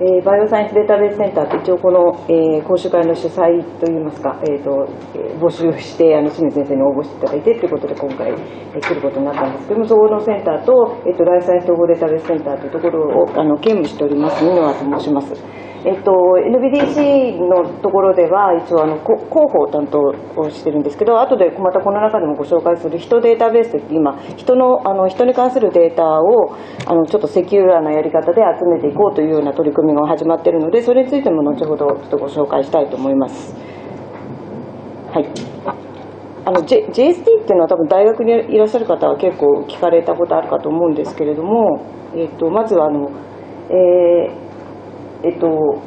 えー、バイオサイエンスデータベースセンターって一応この、えー、講習会の主催といいますか、えーとえー、募集してあの清水先生に応募していただいてということで今回、えー、来ることになったんですけどもそこのセンターと,、えーと、ライフサイエンス統合データベースセンターというところをあの兼務しております箕輪と申します。えっと、NBDC のところでは一応あの広報担当をしてるんですけど後でまたこの中でもご紹介する人データベースって今人のあの人に関するデータをあのちょっとセキュアなやり方で集めていこうというような取り組みが始まってるのでそれについても後ほどちょっとご紹介したいと思います。はいあの、J、JST っていうのは多分大学にいらっしゃる方は結構聞かれたことあるかと思うんですけれども、えっと、まずはあの、えーえっと、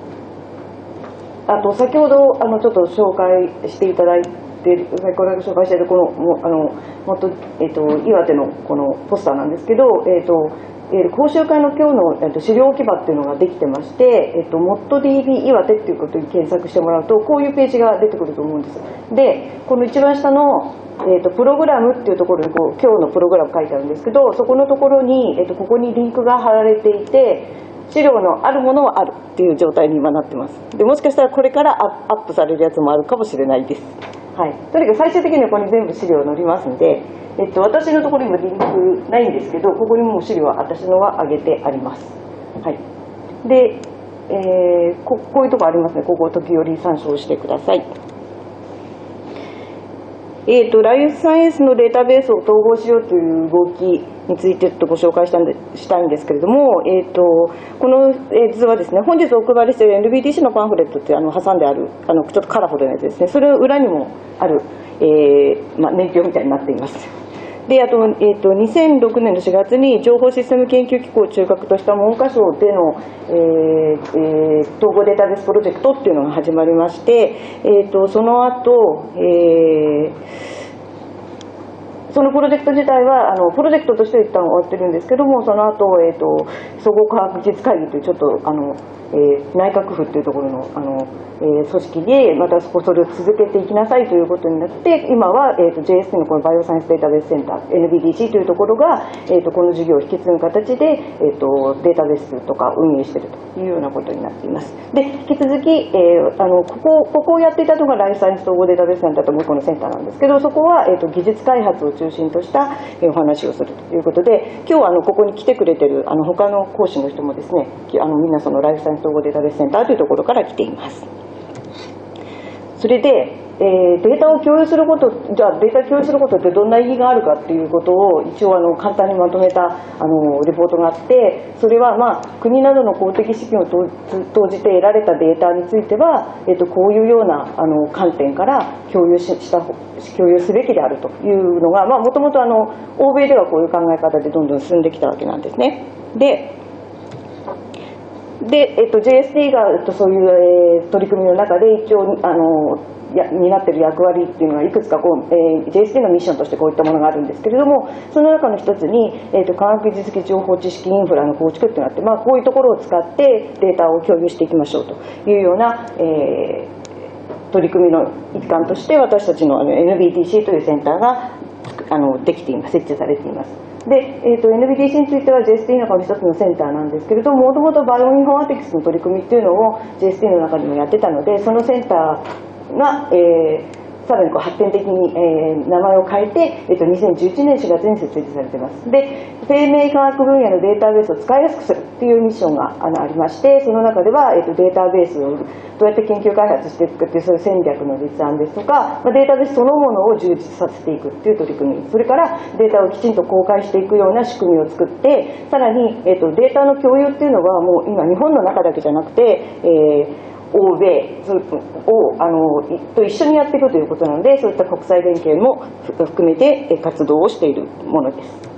あと先ほどあのちょっと紹介していただいてこれだけ紹介しているこのもあのもっと、えっと、岩手のこのポスターなんですけど、えっとえー、講習会の今日の、えっと、資料置き場っていうのができてまして、えっと、もっと DB 岩手っていうことに検索してもらうとこういうページが出てくると思うんです。でこの一番下のえーと、プログラムっていうところにこう今日のプログラム書いてあるんですけどそこのところに、えーとここにリンクが貼られていて資料のあるものはあるっていう状態に今なってます。でもしかしたらこれからアップされるやつもあるかもしれないです、はい、とにかく最終的にはここに全部資料載りますんで、えっと、私のところにもリンクないんですけどここにもう資料は私のは上げてあります、はい、で、えー、ここういうとこありますね。ここを時折参照してください。えーと、ライフサイエンスのデータベースを統合しようという動きについてとご紹介したんでしたいんですけれども、えーと、この図はですね本日お配りしている NBTC のパンフレットってあの挟んであるあのちょっとカラフルなやつですねそれの裏にもある、えーまあ、年表みたいになっています。であと,、えーと、2006年の4月に情報システム研究機構を中核とした文科省での、えーえー、統合データベースプロジェクトっていうのが始まりまして、えーと、その後、えーそのプロジェクト自体はあのプロジェクトとして一旦終わってるんですけどもその後、えーと総合科学技術会議というちょっとあのえー、内閣府っていうところのあの、えー、組織でまたそこそれを続けていきなさいということになって今は、えーと、JST のこのバイオサイエンスデータベースセンター NBDC というところが、えーと、この事業を引き継ぐ形で、えーと、データベースとか運営しているというようなことになっています。で引き続き、えー、あのここここをやっていたのがライフサイエンス統合データベースセンターともう一個のセンターなんですけどそこは、えー、と技術開発を中心とした、お話をするということで今日はあのここに来てくれてるあの他の講師の人もですねあのみんなそのライフサイエンス統合データベースセンターというところから来ています。それで、えー、データを共有することじゃあデータ共有することってどんな意義があるかっていうことを一応あの簡単にまとめたあのレポートがあってそれは、まあ、国などの公的資金を投じて得られたデータについては、えーと、こういうようなあの観点から共有しした共有すべきであるというのがもともと欧米ではこういう考え方でどんどん進んできたわけなんですね。でで、えっと、JST が、えっと、そういう、えー、取り組みの中で一応あのや担っている役割っていうのはいくつかこう、えー、JST のミッションとしてこういったものがあるんですけれどもその中の一つに、えーと、科学技術的情報知識インフラの構築っていうのがあって、まあ、こういうところを使ってデータを共有していきましょうというような、えー、取り組みの一環として私たちの NBTC というセンターがあのできています設置されています。で、えーと、NBDC については JST の中の一つのセンターなんですけれども、もともとバイオインフォマティクスの取り組みっていうのを JST の中でもやってたので、そのセンターが、えーさらにこう発展的に、えー、名前を変えて、えー、と2011年4月に設立されています。で、生命科学分野のデータベースを使いやすくするというミッションがあのありまして、その中では、えー、とデータベースをどうやって研究開発していくかというそういう戦略の立案ですとか、まあ、データベースそのものを充実させていくという取り組み、それからデータをきちんと公開していくような仕組みを作って、さらに、えー、とデータの共有っていうのはもう今日本の中だけじゃなくて、えー欧米をあのと一緒にやっていくということなのでそういった国際連携も含めて活動をしているものです。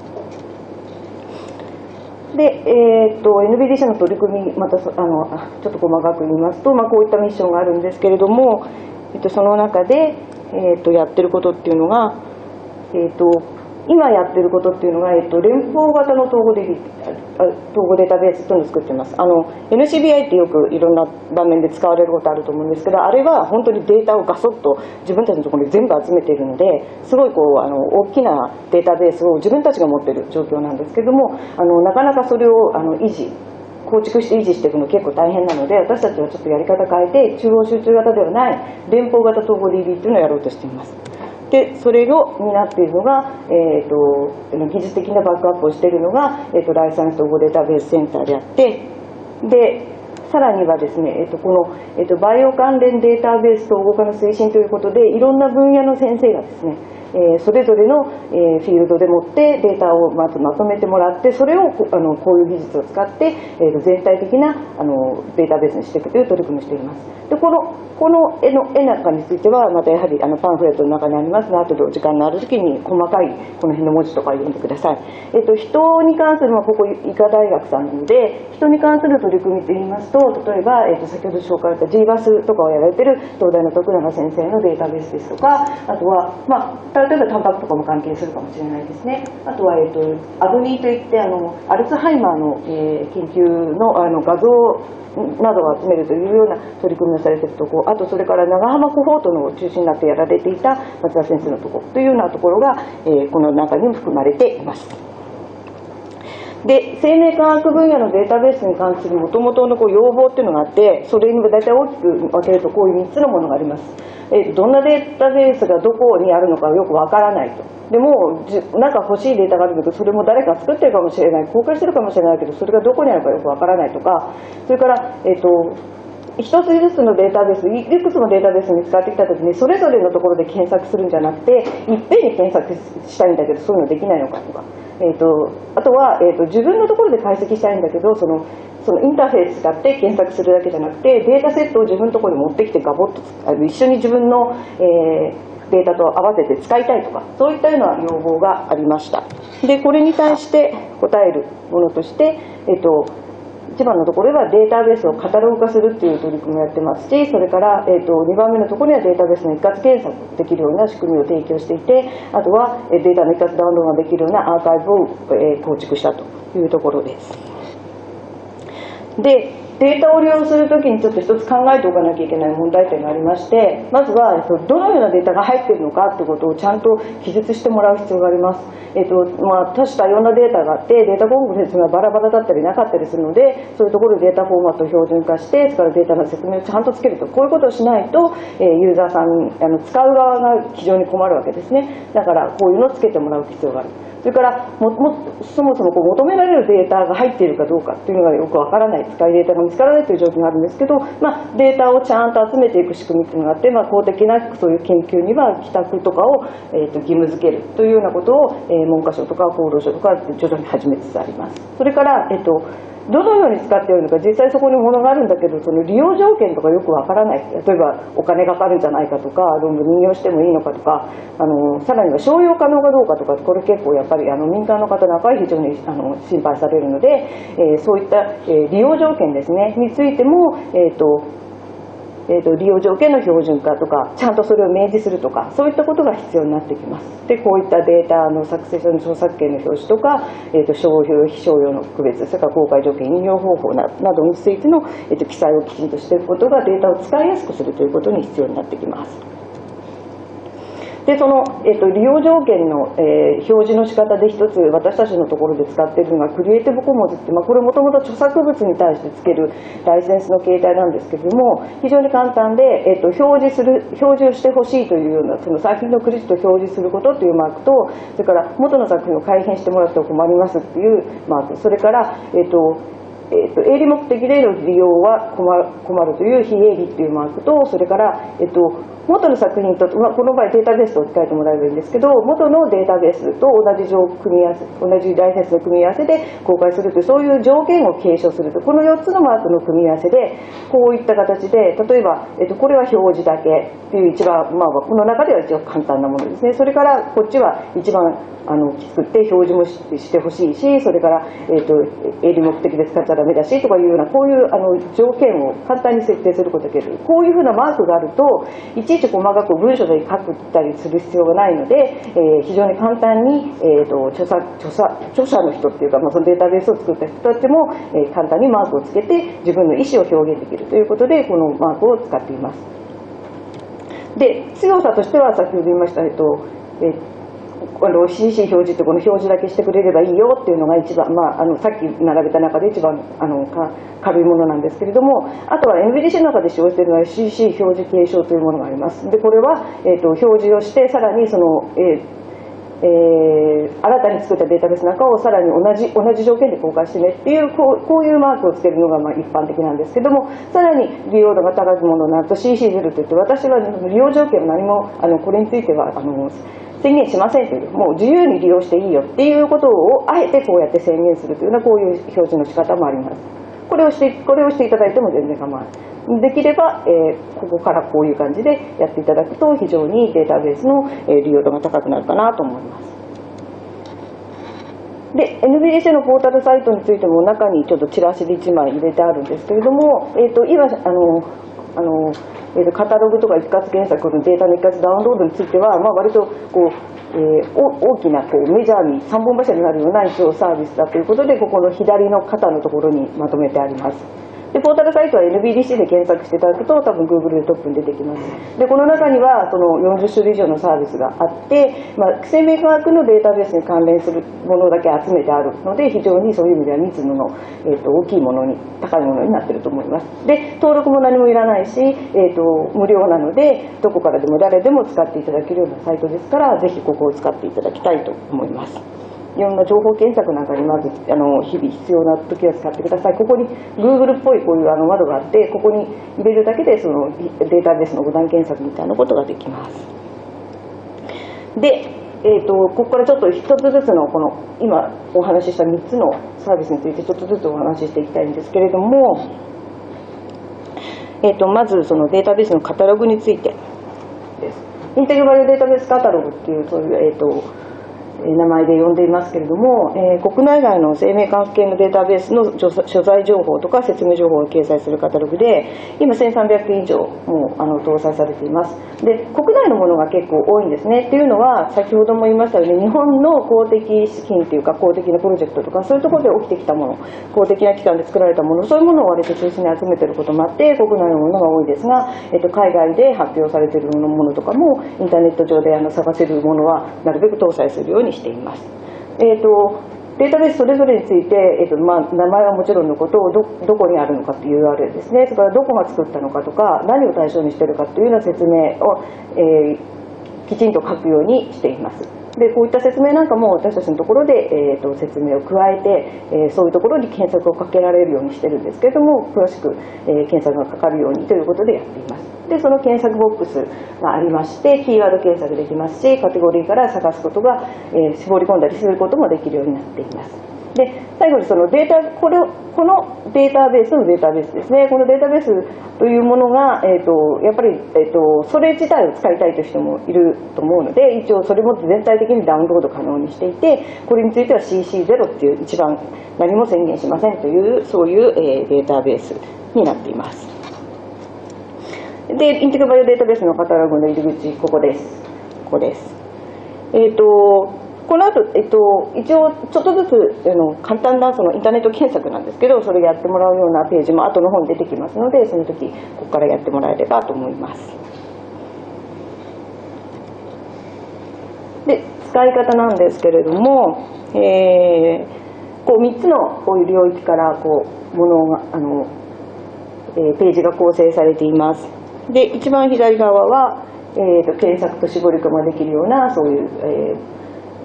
で、えーと、NBDC の取り組みまたあのちょっと細かく言いますと、まあ、こういったミッションがあるんですけれども、えーと、その中で、えーと、やってることっていうのが、えー、と今やってることっていうのが、えっと、連邦型の統合デ統合データベースというのを作ってます。あの NCBI ってよくいろんな場面で使われることあると思うんですけどあれは本当にデータをガソッと自分たちのところに全部集めているのですごいこうあの大きなデータベースを自分たちが持っている状況なんですけどもあのなかなかそれをあの維持構築して維持していくの結構大変なので私たちはちょっとやり方変えて中央集中型ではない連邦型統合 DB っていうのをやろうとしています。でそれを担っているのが、えーと、技術的なバックアップをしているのが、えーと、ライサンス統合データベースセンターであってでさらにはですね、えーと、この、えー、とバイオ関連データベース統合化の推進ということでいろんな分野の先生がですねえそれぞれの、えフィールドでもってデータをまずまとめてもらってそれをあのこういう技術を使って、えー、全体的なあのデータベースにしていくという取り組みをしています。でこのこの絵の絵なんかについてはまたやはりあのパンフレットの中にありますが後でお時間のある時に細かいこの辺の文字とか読んでください、えっと、人に関する、まあ、ここ医科大学さんなので人に関する取り組みといいますと例えば、えっと、先ほど紹介した GBAS とかをやられてる東大の徳永先生のデータベースですとかあとは、まあ、例えばタンパクとかも関係するかもしれないですねあとは、えっと、アグニーといってあのアルツハイマーの、えー、研究のあの画像などを集めるというような取り組みをされているところあとそれから長浜コホートの中心になってやられていた松田先生のところというようなところが、えー、この中にも含まれています。で生命科学分野のデータベースに関するもともとのこう要望っていうのがあってそれに大体大きく分けるとこういう3つのものがあります。えどんなデータベースがどこにあるのかよくわからないと。でもなんか欲しいデータがあるけどそれも誰か作ってるかもしれない公開してるかもしれないけどそれがどこにあるかよくわからないとかそれから、えーと、一つずつのデータベースいくつもデータベース見つかってきた時にそれぞれのところで検索するんじゃなくていっぺんに検索したいんだけどそういうのできないのかとか、えーと、あとは、えーと、自分のところで解析したいんだけどそのそのインターフェース使って検索するだけじゃなくてデータセットを自分のところに持ってきてガボッとあの一緒に自分の、えーデータと合わせて使いたいとかそういったような要望がありました。でこれに対して答えるものとして、えっと、一番のところではデータベースをカタログ化するっていう取り組みをやってますしそれから、えっと、2番目のところにはデータベースの一括検索できるような仕組みを提供していてあとはデータの一括ダウンロードができるようなアーカイブを、え構築したというところです。でデータを利用するときにちょっと一つ考えておかなきゃいけない問題点がありましてまずはどのようなデータが入っているのかということをちゃんと記述してもらう必要があります、えっとまあ、多種多様なデータがあってデータ項目の説明がバラバラだったりなかったりするのでそういうところでデータフォーマットを標準化してそれからデータの説明をちゃんとつけると。こういうことをしないと、えユーザーさんあの使う側が非常に困るわけですね。だからこういうのをつけてもらう必要がある。それからももそもそもこう求められるデータが入っているかどうかっていうのがよくわからない使いデータが見つからないという状況があるんですけど、まあ、データをちゃんと集めていく仕組みっていうのがあって、まあ、公的なそういう研究には帰宅とかを、えーと、義務付けるというようなことを、えー、文科省とか厚労省とか徐々に始めつつあります。それから、えーとどのように使っているのか実際そこにものがあるんだけどその利用条件とかよくわからない。例えばお金がかかるんじゃないかとか論文引用してもいいのかとかあのさらには商用可能かどうかとかこれ結構やっぱりあの民間の方なんかは非常にあの心配されるので、えー、そういった、えー、利用条件ですねについても、えーとえーと、利用条件の標準化とかちゃんとそれを明示するとかそういったことが必要になってきます。でこういったデータの作成者の著作権の表示とか、えーと、商標非商用の区別それから公開条件引用方法などについての、えーと記載をきちんとしていくことがデータを使いやすくするということに必要になってきます。でその、えーと、利用条件の、えー、表示の仕方で一つ私たちのところで使っているのがクリエイティブコモンズって、まあ、これもともと著作物に対してつけるライセンスの形態なんですけども非常に簡単で、えーと、表示する表示をしてほしいというようなその作品のクレジットを表示することというマークとそれから元の作品を改変してもらっては困りますっていうマーク。それから、えーとえーと、営利目的での利用は困る困るという非営利っていうマークとそれから、えーと元の作品と、まあ、この場合データベースと置き換えてもらえばいいんですけど元のデータベースと同じ組み合わせ同じライセンスの組み合わせで公開するというそういう条件を継承すると。この4つのマークの組み合わせでこういった形で例えば、えっと、これは表示だけっていう一番、まあ、この中では一応簡単なものですね。それからこっちは一番あの作って表示もしてほしいしそれから、えーと、営利目的で使っちゃダメだしとかいうようなこういうあの条件を簡単に設定することができるこういうふうなマークがあるといちいち細かく文書で書くったりする必要がないので、えー、非常に簡単に、えーと、著作著作著者の人っていうか、まあ、そのデータベースを作った人たちも、えー、簡単にマークをつけて自分の意思を表現できるということでこのマークを使っています。で強さとしては先ほど言いました、えっとえあの CC 表示ってこの表示だけしてくれればいいよっていうのが一番、まあ、あのさっき並べた中で一番あのか軽いものなんですけれどもあとは NVDC の中で使用しているのは CC 表示継承というものがあります。でこれは、えーと、表示をしてさらにその、えーえー、新たに作ったデータベースなんかをさらに同じ同じ条件で公開してねっていうこうこういうマークをつけるのがまあ一般的なんですけどもさらに利用度が高いものになると CC0 といって私は利用条件は何もあのこれについてはあの宣言しませんというもう自由に利用していいよっていうことをあえてこうやって宣言するというようなこういう表示の仕方もあります。これをしてこれをしていただいても全然構わない。できれば、えー、ここからこういう感じでやっていただくと非常にデータベースの、え利用度が高くなるかなと思います。で NBDC のポータルサイトについても中にちょっとチラシで1枚入れてあるんですけれども、えーと、今あのあの、えーと、カタログとか一括検索のデータの一括ダウンロードについては、まあ、割とこう、えー、大きなこうメジャーに3本柱になるような一応サービスだということでここの左の肩のところにまとめてあります。でポータルサイトは NBDC で検索していただくと多分 Google でトップに出てきます。でこの中にはその40種類以上のサービスがあって、まあ、生命科学のデータベースに関連するものだけ集めてあるので非常にそういう意味では密度の、えーと、大きいものに高いものになっていると思います。で登録も何もいらないし、えーと、無料なのでどこからでも誰でも使っていただけるようなサイトですからぜひここを使っていただきたいと思います。いろんな情報検索なんかにまずあの日々必要な時は使ってください。ここに Google っぽいこういうあの窓があってここに入れるだけでそのデータベースの五段検索みたいなことができます。で、えーと、ここからちょっと一つずつのこの今お話しした3つのサービスについてちょっとずつお話ししていきたいんですけれども、えーと、まずそのデータベースのカタログについてです。インテグバリュデータベースカタログっていうそういう、えーと名前で呼んでいますけれども、えー、国内外の生命科学系のデータベースの所在情報とか説明情報を掲載するカタログで今1300件以上もうあの搭載されています。で国内のものが結構多いんですね。っていうのは先ほども言いましたように日本の公的資金っていうか公的なプロジェクトとかそういうところで起きてきたもの公的な機関で作られたものそういうものを割と中心に集めてることもあって国内のものが多いですが、えっと、海外で発表されているものとかもインターネット上であの探せるものはなるべく搭載するようにしています。えーと、データベースそれぞれについて、えーとまあ、名前はもちろんのことをどどこにあるのかっていう URL ですねそれからどこが作ったのかとか何を対象にしてるかっていうような説明を、えー、きちんと書くようにしています。でこういった説明なんかも私たちのところで、えーと、説明を加えて、えー、そういうところに検索をかけられるようにしてるんですけれども詳しく、えー、検索がかかるようにということでやっています。でその検索ボックスがありましてキーワード検索できますしカテゴリーから探すことが、えー、絞り込んだりすることもできるようになっていますで最後にそのデータこれこのデータベースのデータベースですねこのデータベースというものが、えーと、やっぱり、えーと、それ自体を使いたいという人もいると思うので一応それも全体的にダウンロード可能にしていてこれについては CC0 っていう一番何も宣言しませんというそういう、えー、データベースになっていますで、インテグバイオデータベースのカタログの入り口、ここです。ここです。えっ、ー、と、この後、えっと、一応ちょっとずつあの簡単なそのインターネット検索なんですけどそれやってもらうようなページも後の方に出てきますのでその時ここからやってもらえればと思います。で使い方なんですけれども、えー、こう3つのこういう領域からこうものがあの、えー、ページが構成されています。で一番左側は、えーと、検索と絞り込みができるようなそういう、えー、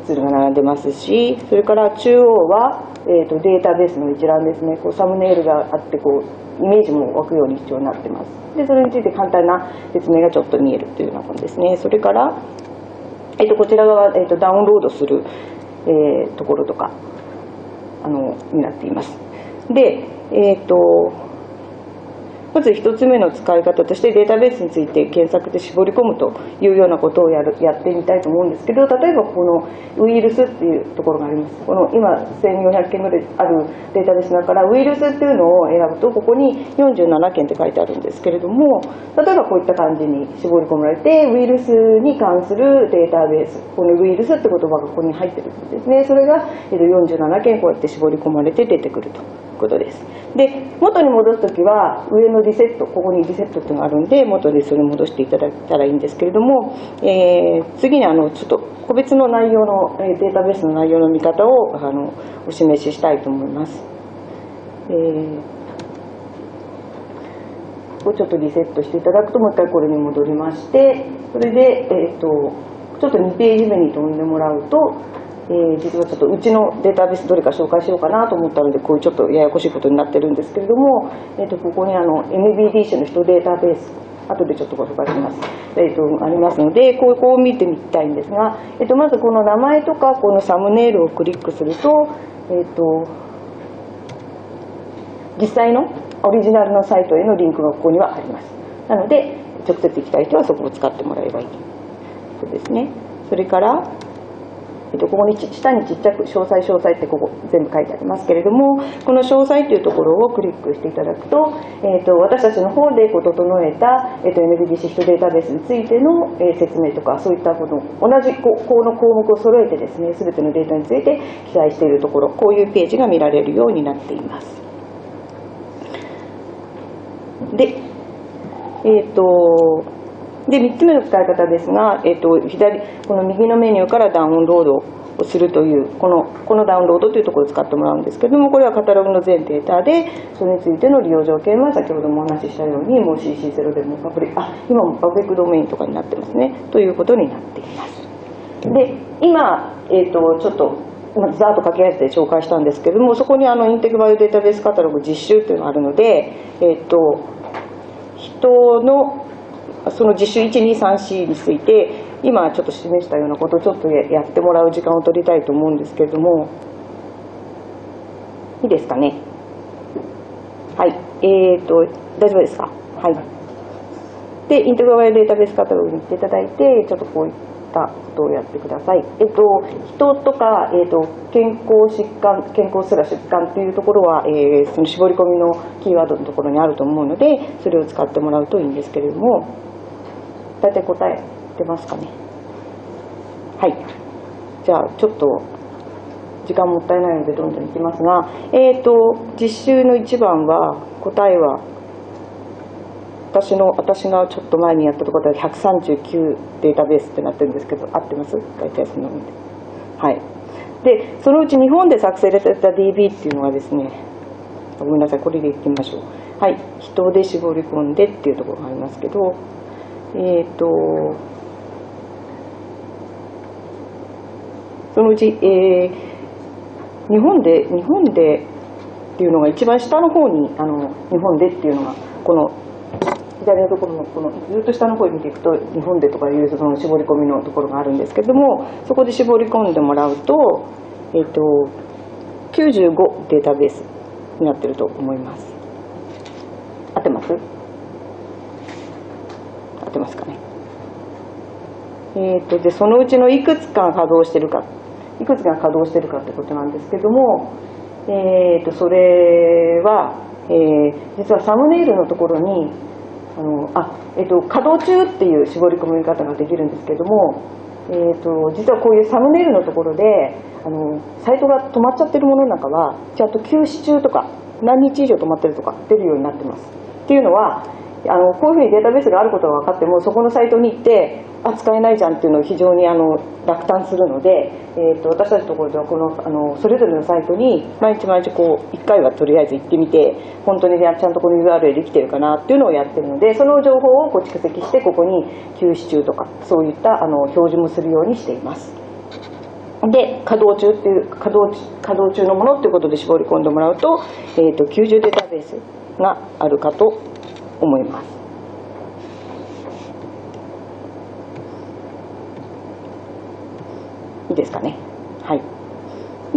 ツールが並んでますしそれから中央は、えーと、データベースの一覧ですね。こうサムネイルがあってこうイメージも湧くように必要になってます。でそれについて簡単な説明がちょっと見えるというようなものですね。それから、えーと、こちら側、えー、とダウンロードする、えー、ところとかあのになっています。でえっ、ー、とまず1つ目の使い方としてデータベースについて検索で絞り込むというようなことをやるやってみたいと思うんですけど例えばこのウイルスっていうところがあります。この今1400件ぐらいあるデータベースの中からウイルスっていうのを選ぶとここに47件って書いてあるんですけれども例えばこういった感じに絞り込まれてウイルスに関するデータベースこのウイルスって言葉がここに入ってるんですね。それが47件こうやって絞り込まれて出てくるということです。で元に戻す時は上のリセットここにリセットっていうのがあるんで元でそれ戻していただけたらいいんですけれども、えー、次にあのちょっと個別の内容のデータベースの内容の見方をあのお示ししたいと思います。えーをちょっとリセットしていただくともう一回これに戻りましてそれで、えーと、ちょっと2ページ目に飛んでもらうと、えー、実はちょっとうちのデータベースどれか紹介しようかなと思ったのでこういうちょっとややこしいことになってるんですけれども、えーと、ここにあの NBDC の人データベース後でちょっとご紹介します。えーと、ありますのでこうこう見てみたいんですが、えー、とまずこの名前とかこのサムネイルをクリックすると,、えー、と実際のオリジナルのサイトへのリンクがここにはありますなので直接行きたい人はそこを使ってもらえばいいそうですねそれからえっと、ここに下にちっちゃく詳細詳細ってここ全部書いてありますけれどもこの詳細というところをクリックしていただくと,、えっと私たちの方でこう整えた、えっと、NVDC ヒトデータベースについての、え説明とかそういったこと同じここの項目を揃えてですね全てのデータについて記載しているところこういうページが見られるようになっています。で、えっ、ー、と、で、3つ目の使い方ですが、え、ー、と、左、この右のメニューからダウンロードをするという、この、このダウンロードというところを使ってもらうんですけども、これはカタログの全データで、それについての利用条件は先ほどもお話ししたように、もう CC0 でもパブリあ、今もパブリックドメインとかになってますね、ということになっています。で、今、え、ー、と、ちょっと、ざっと書き上げて紹介したんですけども、そこにあのインテグバイオデータベースカタログ実習というのがあるので、えっ、と、人のその実習1234について今ちょっと示したようなことをちょっとやってもらう時間を取りたいと思うんですけれどもいいですかね？はい。えーと大丈夫ですか？はい。でインテグラルデータベースカタログに行っていただいてちょっとこういったことをやってください。えっと、人とか、えっと、健康疾患、健康すら疾患というところは、えー、その絞り込みのキーワードのところにあると思うので、それを使ってもらうといいんですけれども、大体答え出ますかね。はい。じゃあ、ちょっと、時間もったいないのでどんどんいきますが、えっ、と、実習の1番は、答えは私の私がちょっと前にやったところで139データベースってなってるんですけど合ってます？大体そので。はい。でそのうち日本で作成された DB っていうのはですねごめんなさいこれでいってみましょう。はい。人で絞り込んでっていうところがありますけどえっ、ー、とそのうち、えー、日本で日本でっていうのが一番下の方にあの日本でっていうのがこの左のところのこのずっと下の方に見ていくと日本でとかいうその絞り込みのところがあるんですけどもそこで絞り込んでもらうと,、えーと、95データベースになってると思います。合ってます？ってますかねえーと、でそのうちのいくつか稼働してるかいくつが稼働してるかってことなんですけども、えーと、それは、えー、実はサムネイルのところにあのあ、えっと、稼働中っていう絞り込み方ができるんですけども、えっと、実はこういうサムネイルのところであのサイトが止まっちゃってるものなんかはちゃんと休止中とか何日以上止まってるとか出るようになってます。っていうのはあのこういうふうにデータベースがあることが分かってもそこのサイトに行ってあ使えないじゃんっていうのを非常にあの落胆するので、えーと、私たちのところではこのあのそれぞれのサイトに毎日毎日こう1回はとりあえず行ってみて本当にちゃんとこの URL できてるかなっていうのをやってるのでその情報をこう蓄積してここに休止中とかそういったあの表示もするようにしています。で稼働中っていう稼働稼働中のものっていうことで絞り込んでもらうと,、えーと90データベースがあるかと思います。いいですかね。はい。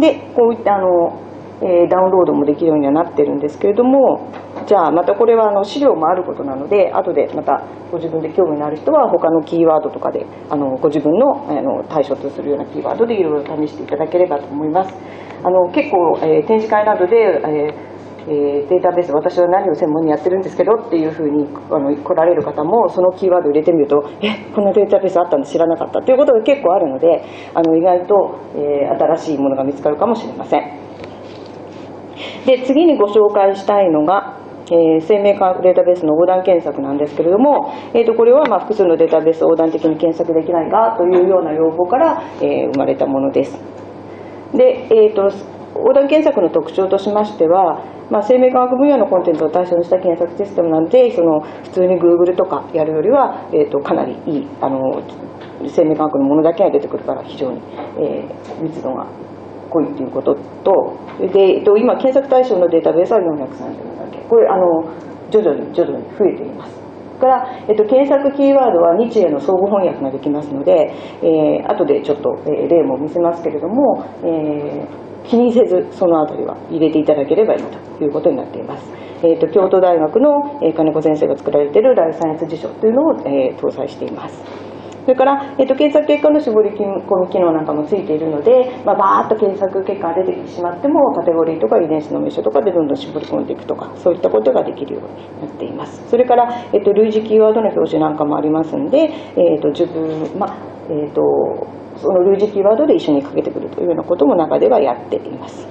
で、こういったあの、えー、ダウンロードもできるようにはなってるんですけれども、じゃあまたこれはあの資料もあることなので、後でまたご自分で興味のある人は他のキーワードとかで、あのご自分のあの対象とするようなキーワードでいろいろ試していただければと思います。あの結構、えー、展示会などで、えーえー、データベース私は何を専門にやってるんですけどっていうふうにあの来られる方もそのキーワードを入れてみるとえこのデータベースあったんで知らなかったっていうことが結構あるのであの意外と、えー、新しいものが見つかるかもしれませんで次にご紹介したいのが、えー、生命科学データベースの横断検索なんですけれども、えー、とこれはま複数のデータベースを横断的に検索できないかというような要望から、えー、生まれたものです。で、えーと、横断検索の特徴としましては、まあ、生命科学分野のコンテンツを対象にした検索システムなのでその普通に Google とかやるよりは、えーと、かなりいいあの生命科学のものだけが出てくるから非常に、えー、密度が濃いということとで、えー、と今検索対象のデータベースは430だけこれあの徐々に徐々に増えています。から、えっと、検索キーワードは日英の相互翻訳ができますので、えー、後でちょっと、えー、例も見せますけれども、えー、気にせずそのあたりは入れていただければいいということになっています。えーと、京都大学の、え、金子先生が作られているライフサイエンス辞書というのを、えー、搭載しています。それから、えーと、検索結果の絞り込み機能なんかもついているので、まあ、バーッと検索結果が出てきてしまってもカテゴリーとか遺伝子の名称とかでどんどん絞り込んでいくとかそういったことができるようになっていますそれから、えーと、類似キーワードの表示なんかもありますんで、えーと自分まあえー、とその類似キーワードで一緒にかけてくるというようなことも中ではやっています。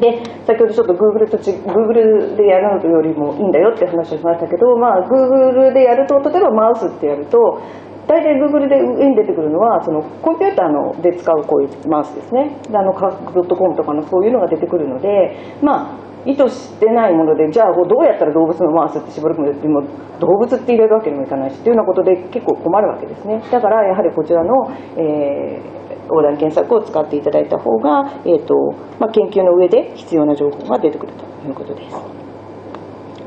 で先ほどちょっと Google と Google でやるのよりもいいんだよって話をしましたけど、まあ、Google でやると例えばマウスってやると大体 Google で上に出てくるのはそのコンピューターので使うこういうマウスですね。あの科学 .com とかのそういうのが出てくるのでまあ意図してないものでじゃあどうやったら動物の回すって絞り込むも動物って入れるわけにもいかないしというようなことで結構困るわけですねだからやはりこちらの、えー、横断検索を使っていただいた方が、えーとまあ、研究の上で必要な情報が出てくるということです。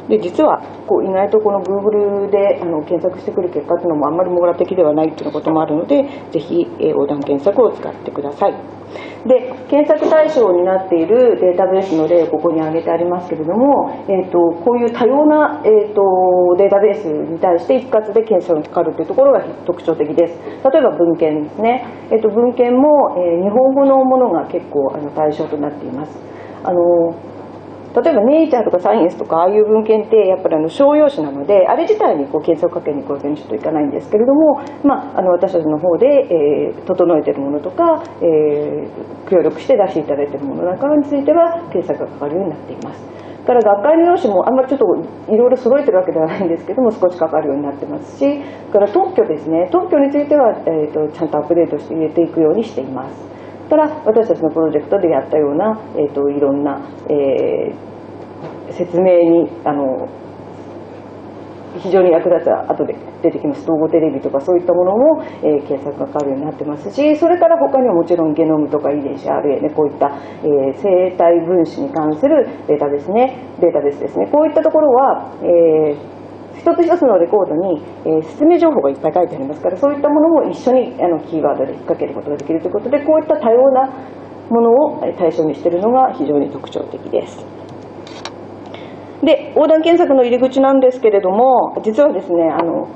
で実はこう意外とこの Google であの検索してくる結果っていうのもあんまり網羅的ではないっていうこともあるのでぜひ、え横断検索を使ってください。で検索対象になっているデータベースの例をここに挙げてありますけれども、えーと、こういう多様な、えーと、データベースに対して一括で検索がかかるというところが特徴的です。例えば文献ですね、えーと、文献も、えー、日本語のものが結構あの対象となっています。あの例えばネイチャーとかサイエンスとかああいう文献ってやっぱりあの商用紙なのであれ自体にこう検索かけに行くわけにちょっといかないんですけれども、まあ、あの私たちの方で、えー、整えてるものとか、えー、協力して出していただいてるものなんかについては検索がかかるようになっています。から学会の用紙もあんまりちょっといろいろ揃えてるわけではないんですけども少しかかるようになってますしから特許ですね特許については、えーと、ちゃんとアップデートして入れていくようにしています。から私たちのプロジェクトでやったような、えーと、いろんな、えー、説明にあの非常に役立つ後で出てきます。統合テレビとかそういったものも、えー、検索がかかるようになってますしそれから他にはもちろんゲノムとか遺伝子 RNA こういった、えー、生体分子に関するデータですね。データベースですね。こういったところは、えー一つ一つのレコードに、えー、説明情報がいっぱい書いてありますからそういったものも一緒にあのキーワードで引っ掛けることができるということでこういった多様なものを対象にしているのが非常に特徴的です。で横断検索の入り口なんですけれども実はですねあの、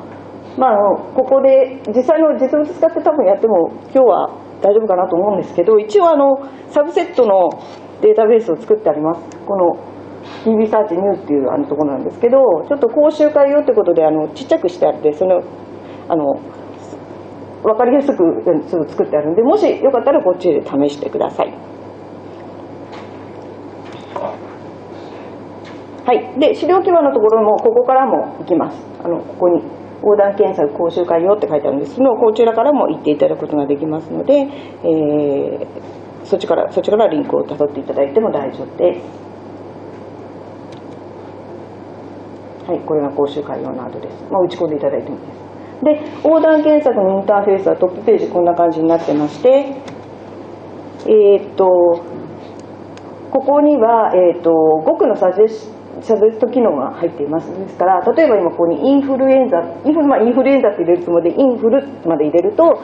まあ、あのここで実際の実物使って多分やっても今日は大丈夫かなと思うんですけど一応あのサブセットのデータベースを作ってありますこの TV サーチニューっていうあのところなんですけどちょっと講習会用ってことであのちっちゃくしてあってそのあの分かりやすくすぐ作ってあるんでもしよかったらこっちで試してください。はい、で資料基盤のところもここからも行きます。あのここに横断検索講習会用って書いてあるんですけどこちらからも行っていただくことができますので、えー、そっちからそっちからリンクをたどっていただいても大丈夫です。はい、これが講習会用のアドレス、まあ、打ち込んでいただいてもいいです。で、横断検索のインターフェースはトップページこんな感じになってまして、えー、っと、ここには、えー、っと、語句のサジェスサジェスト機能が入っています。ですから、例えば今ここにインフルエンザ、インフル,、まあ、インフルエンザって入れるつもりで、インフルまで入れると、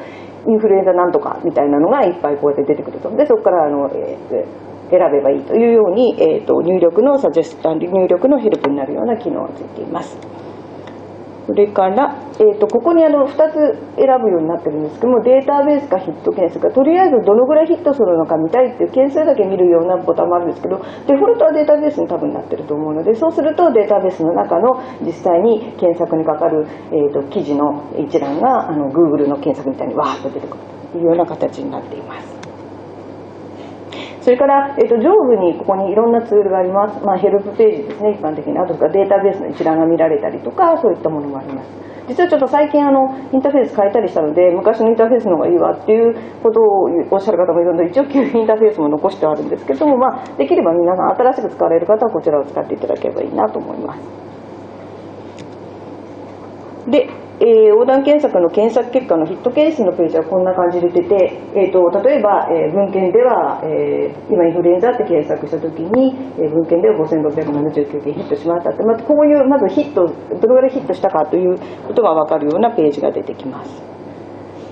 インフルエンザなんとかみたいなのがいっぱいこうやって出てくると。で、そこからあの、えー選べばいいというように、えーと、入力のサジェス入力のヘルプになるような機能がついています。それから、えーと、ここにあの2つ選ぶようになってるんですけどもデータベースかヒット件数かとりあえずどのぐらいヒットするのか見たいっていう件数だけ見るようなボタンもあるんですけどデフォルトはデータベースに多分なってると思うのでそうするとデータベースの中の実際に検索にかかる、えーと、記事の一覧があの Google の検索みたいにわーっと出てくるというような形になっています。それから、えー、と上部にここにいろんなツールがあります、まあ、ヘルプページですね。一般的に。あとかデータベースの一覧が見られたりとかそういったものもあります。実はちょっと最近あのインターフェース変えたりしたので昔のインターフェースの方がいいわっていうことをおっしゃる方もいるので一応旧インターフェースも残してあるんですけども、まあ、できれば皆さん新しく使われる方はこちらを使っていただければいいなと思います。でえー、横断検索の検索結果のヒットケースのページはこんな感じで出て、えーと、例えば、えー、文献では、えー、今インフルエンザって検索した時に、えー、文献では5679件ヒットしましたって、まあ、こういうまずヒットどれぐらいヒットしたかということが分かるようなページが出てきます。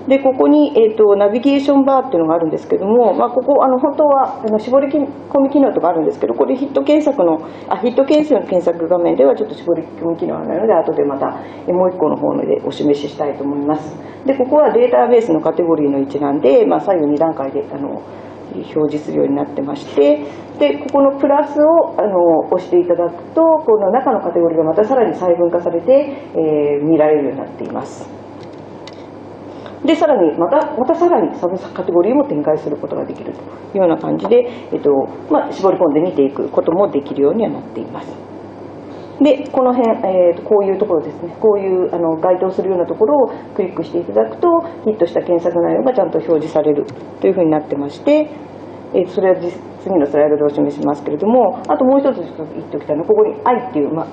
でここに、えーと、ナビゲーションバーっていうのがあるんですけども、まあ、ここあの本当はあの絞り込み機能とかあるんですけどこれヒット検索のあヒット検索の検索画面ではちょっと絞り込み機能がないので後でまたもう一個の方でお示ししたいと思います。でここはデータベースのカテゴリーの一覧で、まあ、左右2段階であの表示するようになってましてでここのプラスをあの押していただくとこの中のカテゴリーがまたさらに細分化されて、えー、見られるようになっています。でさらにまたまたさらにサブカテゴリーも展開することができるというような感じで、えっとまあ、絞り込んで見ていくこともできるようにはなっています。でこの辺、えー、こういうところですねこういうあの該当するようなところをクリックしていただくとヒットした検索内容がちゃんと表示されるというふうになってまして、えー、それは次のスライドでお示しますけれどもあともう一つちょっと言っておきたいのはここに「愛」っていう、ま、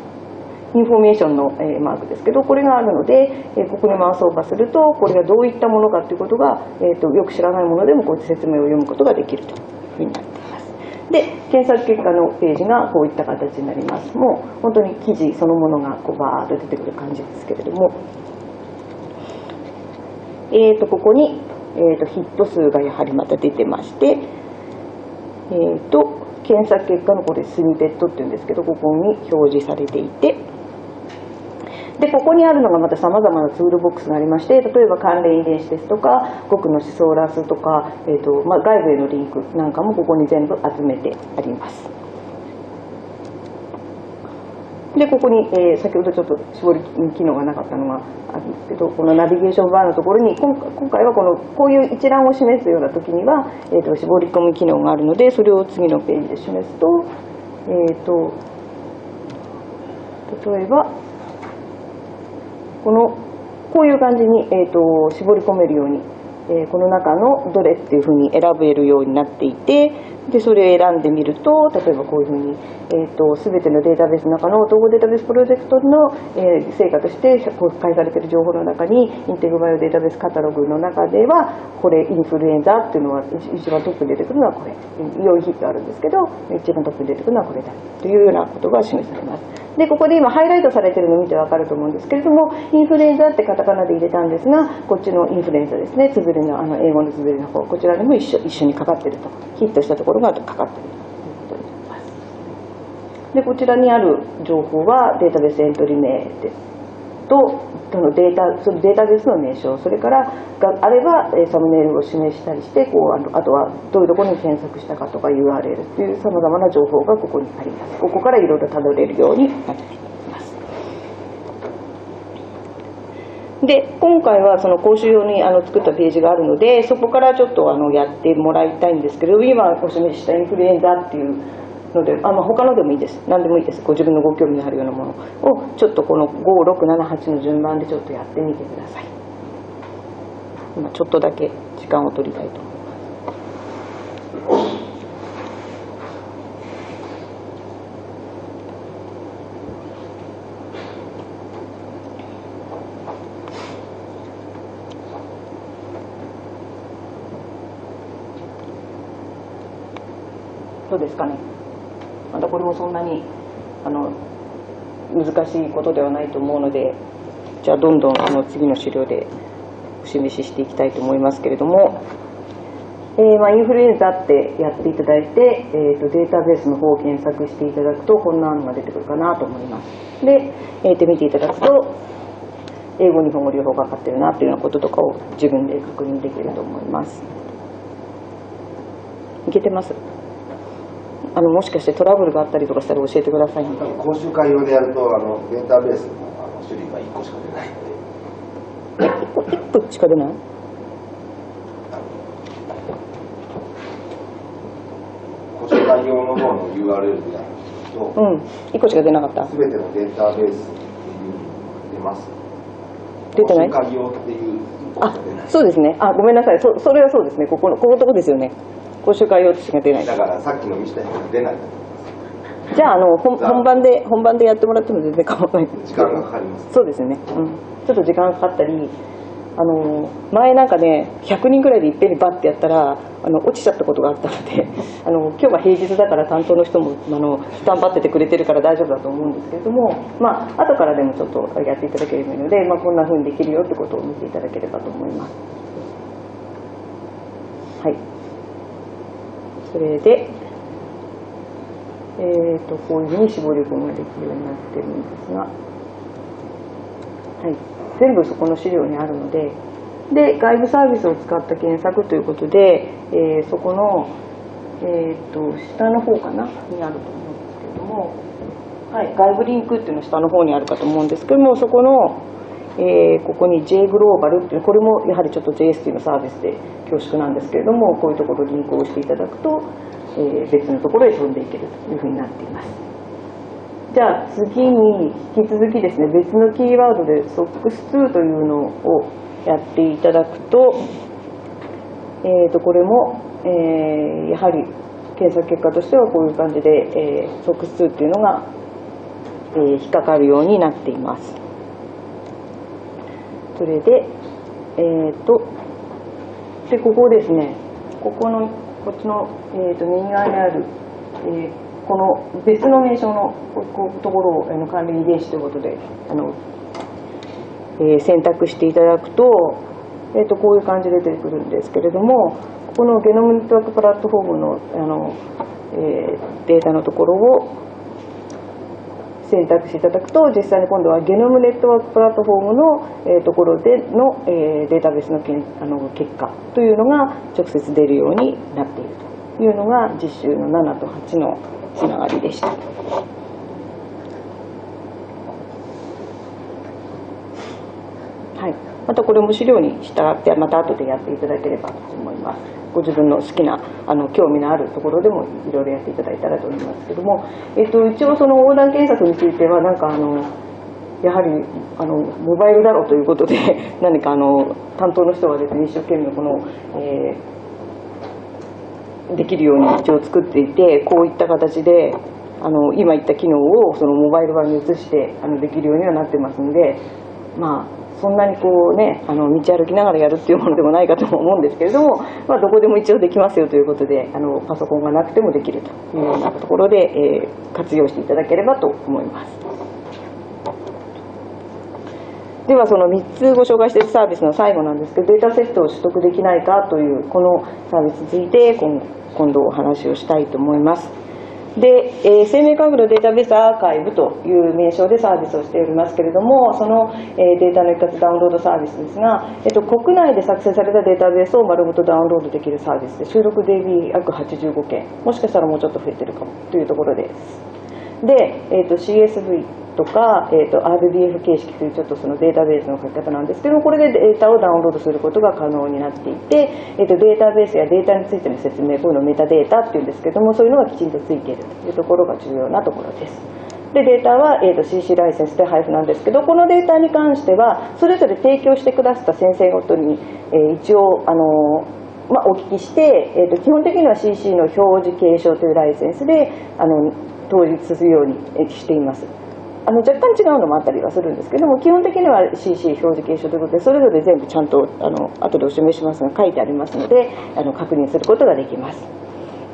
インフォメーションの、えマークですけどこれがあるので、えここにマウスオーバーするとこれがどういったものかということが、えーと、よく知らないものでもこうやって説明を読むことができると。いうふうになっています。で検索結果のページがこういった形になります。もう本当に記事そのものがこうバーッと出てくる感じですけれども。えーとここに、えーと、ヒット数がやはりまた出てましてえーと検索結果のこれスニペットっていうんですけどここに表示されていてでここにあるのがまたさまざまなツールボックスがありまして例えば関連遺伝子ですとか極の思想ラスとか、えーとまあ、外部へのリンクなんかもここに全部集めてあります。でここに、えー、先ほどちょっと絞り機能がなかったのがあるんですけどこのナビゲーションバーのところに今回はこのこういう一覧を示すような時には、えーと、絞り込み機能があるのでそれを次のページで示すと,、えーと例えばこのこういう感じに、えーと、絞り込めるように、えー、この中のどれっていうふうに選べるようになっていてでそれを選んでみると例えばこういうふうに、えーと、全てのデータベースの中の統合データベースプロジェクトの、えー、成果として公開されている情報の中にインテグバイオデータベースカタログの中ではこれインフルエンザっていうのは一番トップに出てくるのはこれ4ヒットあるんですけど一番トップに出てくるのはこれだというようなことが示されます。でここで今ハイライトされてるの見てわかると思うんですけれどもインフルエンザってカタカナで入れたんですがこっちのインフルエンザですね。つづりのあの英語のつづりの方こちらでも一緒一緒にかかってると。ヒットしたところがかかってるということになります。でこちらにある情報はデータベースエントリー名ですのデータそのデータベースの名称それからがあればサムネイルを示したりしてこうあのあとはどういうところに検索したかとか URL というさまざまな情報がここにあります。ここからいろいろたどれるようになっています。で今回はその講習用にあの作ったページがあるのでそこからちょっとあのやってもらいたいんですけど今お示ししたインフルエンザっていうのであ、まあ、他のでもいいです。何でもいいです。ご自分のご興味のあるようなものをちょっとこの5678の順番でちょっとやってみてください。今ちょっとだけ時間を取りたいと思います。どうですかね？これもそんなにあの難しいことではないと思うのでじゃあどんどんその次の資料でお示ししていきたいと思いますけれども、えー、まあインフルエンザってやっていただいて、えー、とデータベースの方を検索していただくとこんなのが出てくるかなと思います。で、えー、と見ていただくと英語日本語両方がかかってるなっていうようなこととかを自分で確認できると思います。いけてます？あのもしかしてトラブルがあったりとかしたら教えてください、ね、講習会用でやるとあのデータベースのあの種類が1個しか出ないんでえ1個 ,1 個しか出ない作業の方の URL でやると、うん。1個しか出なかった。すべてのデータベースっていう出ます。出てない？公衆鍵用っていうあそうですね。あ、ごめんなさい。そ、それはそうですね。ここの、ここのとこですよね。講習会用としか出ない。だからさっきの見せたように出ない。じゃあ、あの、本本番で、本番でやってもらっても全然構わない。時間がかかります。そうですね。うん。ちょっと時間がかかったり、あの、前なんかね、100人ぐらいでいっぺんにバッてやったら、あの、落ちちゃったことがあったので、あの、今日は平日だから担当の人も、あの、スタンバっててくれてるから大丈夫だと思うんですけれども、まあ、後からでもちょっとやっていただければいいので、まあ、こんな風にできるよってことを見ていただければと思います。はい。それで、えー、とこういうふうに絞り込みができるようになってるんですが、はい、全部そこの資料にあるのでで外部サービスを使った検索ということで、えーそこの、えー、と下の方かな？にあると思うんですけれども、はい、外部リンクっていうの下の方にあるかと思うんですけどもそこの、えーここに J グローバルっていうこれもやはりちょっと JST のサービスで恐縮なんですけれどもこういうところにリンクをしていただくと、えー別のところへ飛んでいけるというふうになっています。じゃあ次に引き続きですね別のキーワードで SOX2 というのをやっていただくと,、えー、とこれも、えーやはり検索結果としてはこういう感じで、えー、SOX2 っていうのが、えー引っかかるようになっています。それでえっ、とでここですね。ここのこっちの、えー、と右側にある、えーこの別の名称のここところをあの管理遺伝子ということであの、えー選択していただくと,、えー、とこういう感じで出てくるんですけれどもここのゲノムネットワークプラットフォームのあの、えーデータのところを選択していただくと実際に今度はゲノムネットワークプラットフォームの、えーところでの、えーデータベースのけんあの結果というのが直接出るようになっているというのが実習の7と8のつながりでした。はい、またこれも資料に従ってまた後でやっていただければと思いますご自分の好きなあの興味のあるところでもいろいろやっていただいたらと思いますけども、えっと、一応その横断検索についてはなんかあのやはりあのモバイルだろうということで 何かあの担当の人がですね一生懸命この、えーできるように一応作っていてこういった形であの今言った機能をそのモバイル版に移してあのできるようにはなってますんでまあそんなにこうねあの道歩きながらやるっていうものでもないかとも思うんですけれども、まあ、どこでも一応できますよということであのパソコンがなくてもできるというようなところで、えー活用していただければと思います。ではその3つご紹介しているサービスの最後なんですけどデータセットを取得できないかというこのサービスについて今度お話をしたいと思いますで、えー生命科学のデータベースアーカイブという名称でサービスをしておりますけれどもその、えーデータの一括ダウンロードサービスですが、えっと国内で作成されたデータベースを丸ごとダウンロードできるサービスで収録 DB 約85件もしかしたらもうちょっと増えてるかもというところです。で、えー、と CSV とか、えー、と RDF 形式というちょっとそのデータベースの書き方なんですけどこれでデータをダウンロードすることが可能になっていて、えー、とデータベースやデータについての説明こういうのをメタデータっていうんですけどもそういうのがきちんとついているというところが重要なところです。でデータは、えー、と CC ライセンスで配布なんですけどこのデータに関してはそれぞれ提供してくださった先生ごとに、えー一応あのまあ、お聞きして、えー、と基本的には CC の表示継承というライセンスであの統一するようにしています。あの若干違うのもあったりはするんですけども基本的には CC 表示継承ということでそれぞれ全部ちゃんとあの後でお示ししますが書いてありますのであの確認することができます。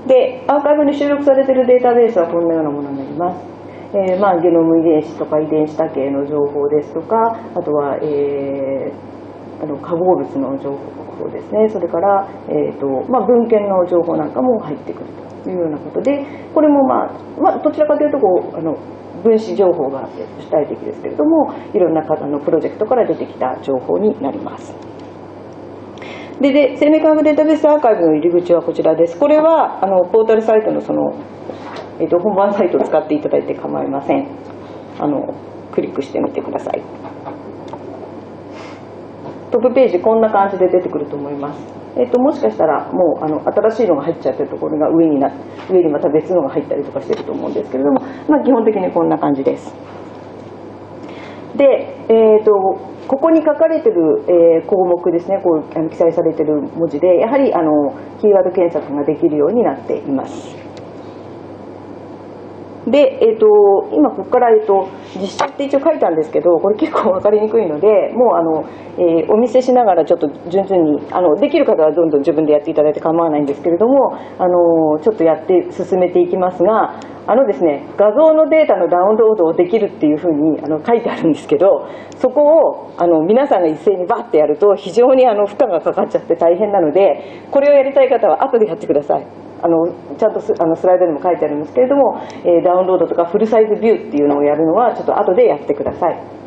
でアーカイブに収録されているデータベースはこんなようなものになります。えーまあ、ゲノム遺伝子とか遺伝子多形の情報ですとかあとは、えーあの化合物の情報ですね。それから、えーとまあ、文献の情報なんかも入ってくるというようなことでこれも、まあまあ、どちらかというとこうあの分子情報が主体的ですけれどもいろんな方のプロジェクトから出てきた情報になります。でで生命科学データベースアーカイブの入り口はこちらです。これはあのポータルサイトのその、えー、と本番サイトを使っていただいて構いません。あのクリックしてみてください。トップページこんな感じで出てくると思います。えっと、もしかしたらもうあの新しいのが入っちゃってるところが上にな上にまた別のが入ったりとかしてると思うんですけれども、まあ、基本的にこんな感じです。で、えーと、ここに書かれてる、えー、項目ですねこうあの記載されてる文字でやはりあのキーワード検索ができるようになっています。で、えーと、今ここから、えーと、実習って一応書いたんですけどこれ結構分かりにくいのでもうあの、えー、お見せしながらちょっと順々にあのできる方はどんどん自分でやっていただいて構わないんですけれどもあのちょっとやって進めていきますがあのですね画像のデータのダウンロードをできるっていうふうにあの書いてあるんですけどそこをあの皆さんが一斉にバッてやると非常にあの負荷がかかっちゃって大変なのでこれをやりたい方は後でやってください。あのちゃんとあのスライドにも書いてあるんですけれども、えー、ダウンロードとかフルサイズビューっていうのをやるのはちょっと後でやってください。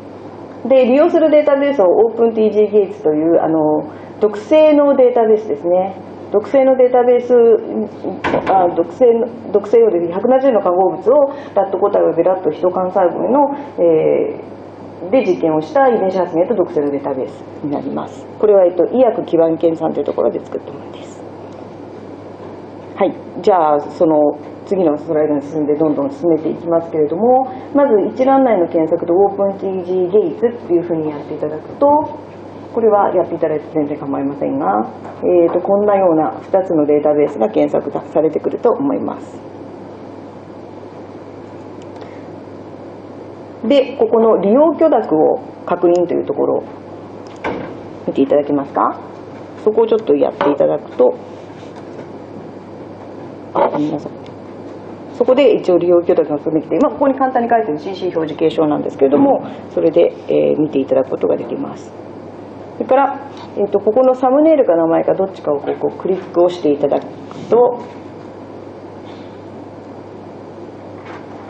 で利用するデータベースを OpenTG ゲイツというあの独製のデータベースですね。独製のデータベースあ独製独製用で170の化合物をラット個体をベラットヒト幹細胞の、えー、で実験をした遺伝子発現と独製のデータベースになります。これは、えっと、医薬基盤研さんというところで作ったものです。はい、じゃあその次のスライドに進んでどんどん進めていきますけれどもまず一覧内の検索と OpenTG ゲイツっていうふうにやっていただくとこれはやっていただいて全然構いませんが、えー、とこんなような2つのデータベースが検索されてくると思います。でここの利用許諾を確認というところ見ていただけますか？そこをちょっとやっていただくと、そこで一応利用許諾が進んできて、まあ、ここに簡単に書いてる CC 表示継承なんですけれども、それで、えー、見ていただくことができます。それから、えーと、ここのサムネイルか名前かどっちかをここクリックをしていただくと、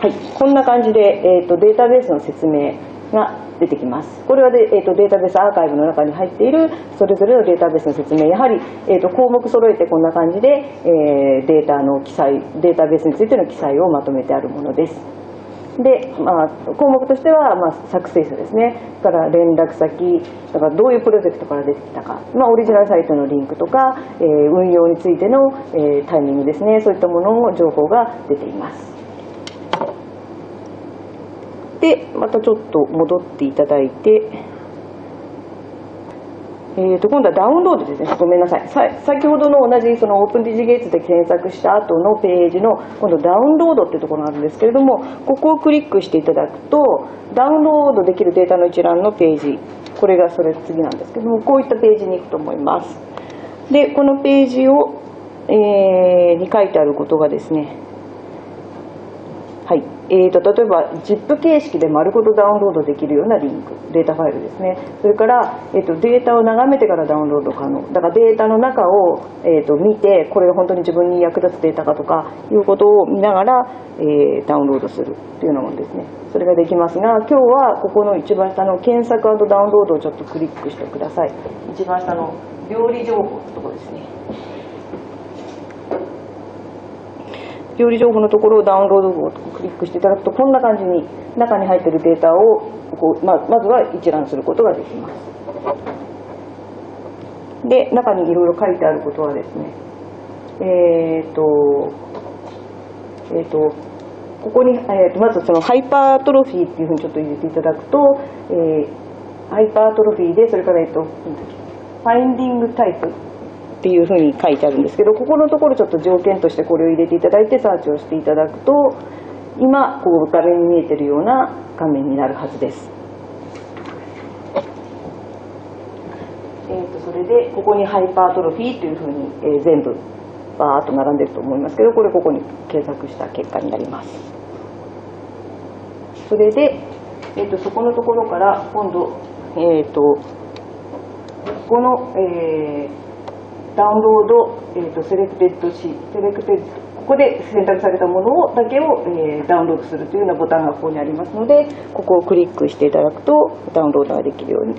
はい、こんな感じで、えーと、データベースの説明が出てきます。これはで、えーと、データベースアーカイブの中に入っているそれぞれのデータベースの説明、やはり、えーと、項目揃えてこんな感じで、えー、データの記載、データベースについての記載をまとめてあるものです。で、まあ、項目としては、まあ、作成者ですね。から連絡先、だからどういうプロジェクトから出てきたか、まあ、オリジナルサイトのリンクとか、えー、運用についての、えー、タイミングですね。そういったものの情報が出ています。でまたちょっと戻っていただいて、えー、と今度はダウンロードですね。ごめんなさい。先ほどの同じそのオープンディジゲーツで検索した後のページの今度ダウンロードっていうところがあるんですけれどもここをクリックしていただくとダウンロードできるデータの一覧のページこれがそれ次なんですけどもこういったページに行くと思います。でこのページを、えー、に書いてあることがですねはい、えーと、例えば ZIP 形式で丸ごとダウンロードできるようなリンクデータファイルですね。それから、えーと、データを眺めてからダウンロード可能。だからデータの中を、えーと、見てこれが本当に自分に役立つデータかとかいうことを見ながら、えー、ダウンロードする。っていうのもですね。それができますが今日はここの一番下の検索ダウンロードをちょっとクリックしてください。一番下の料理情報のところですね。料理情報のところをダウンロードをクリックしていただくとこんな感じに中に入っているデータをこう、ままずは一覧することができますで中にいろいろ書いてあることはですねえっ、ー、とえっ、ー、とここに、えー、とまずそのハイパートロフィーっていうふうにちょっと入れていただくと、えー、ハイパートロフィーでそれから、えっ、とファインディングタイプっていうふうに書いてあるんですけどここのところちょっと条件としてこれを入れていただいてサーチをしていただくと今こう画面に見えてるような画面になるはずです。えー、とそれでここに hypertrophy というふうに、えー、全部バーッと並んでると思いますけどこれここに検索した結果になります。それで、えー、とそこのところから今度、えー、とここの、えーダウンロード、えーと、セレクテッド C セレクテッドここで選択されたものをだけを、えー、ダウンロードするというようなボタンがここにありますのでここをクリックしていただくとダウンロードができるように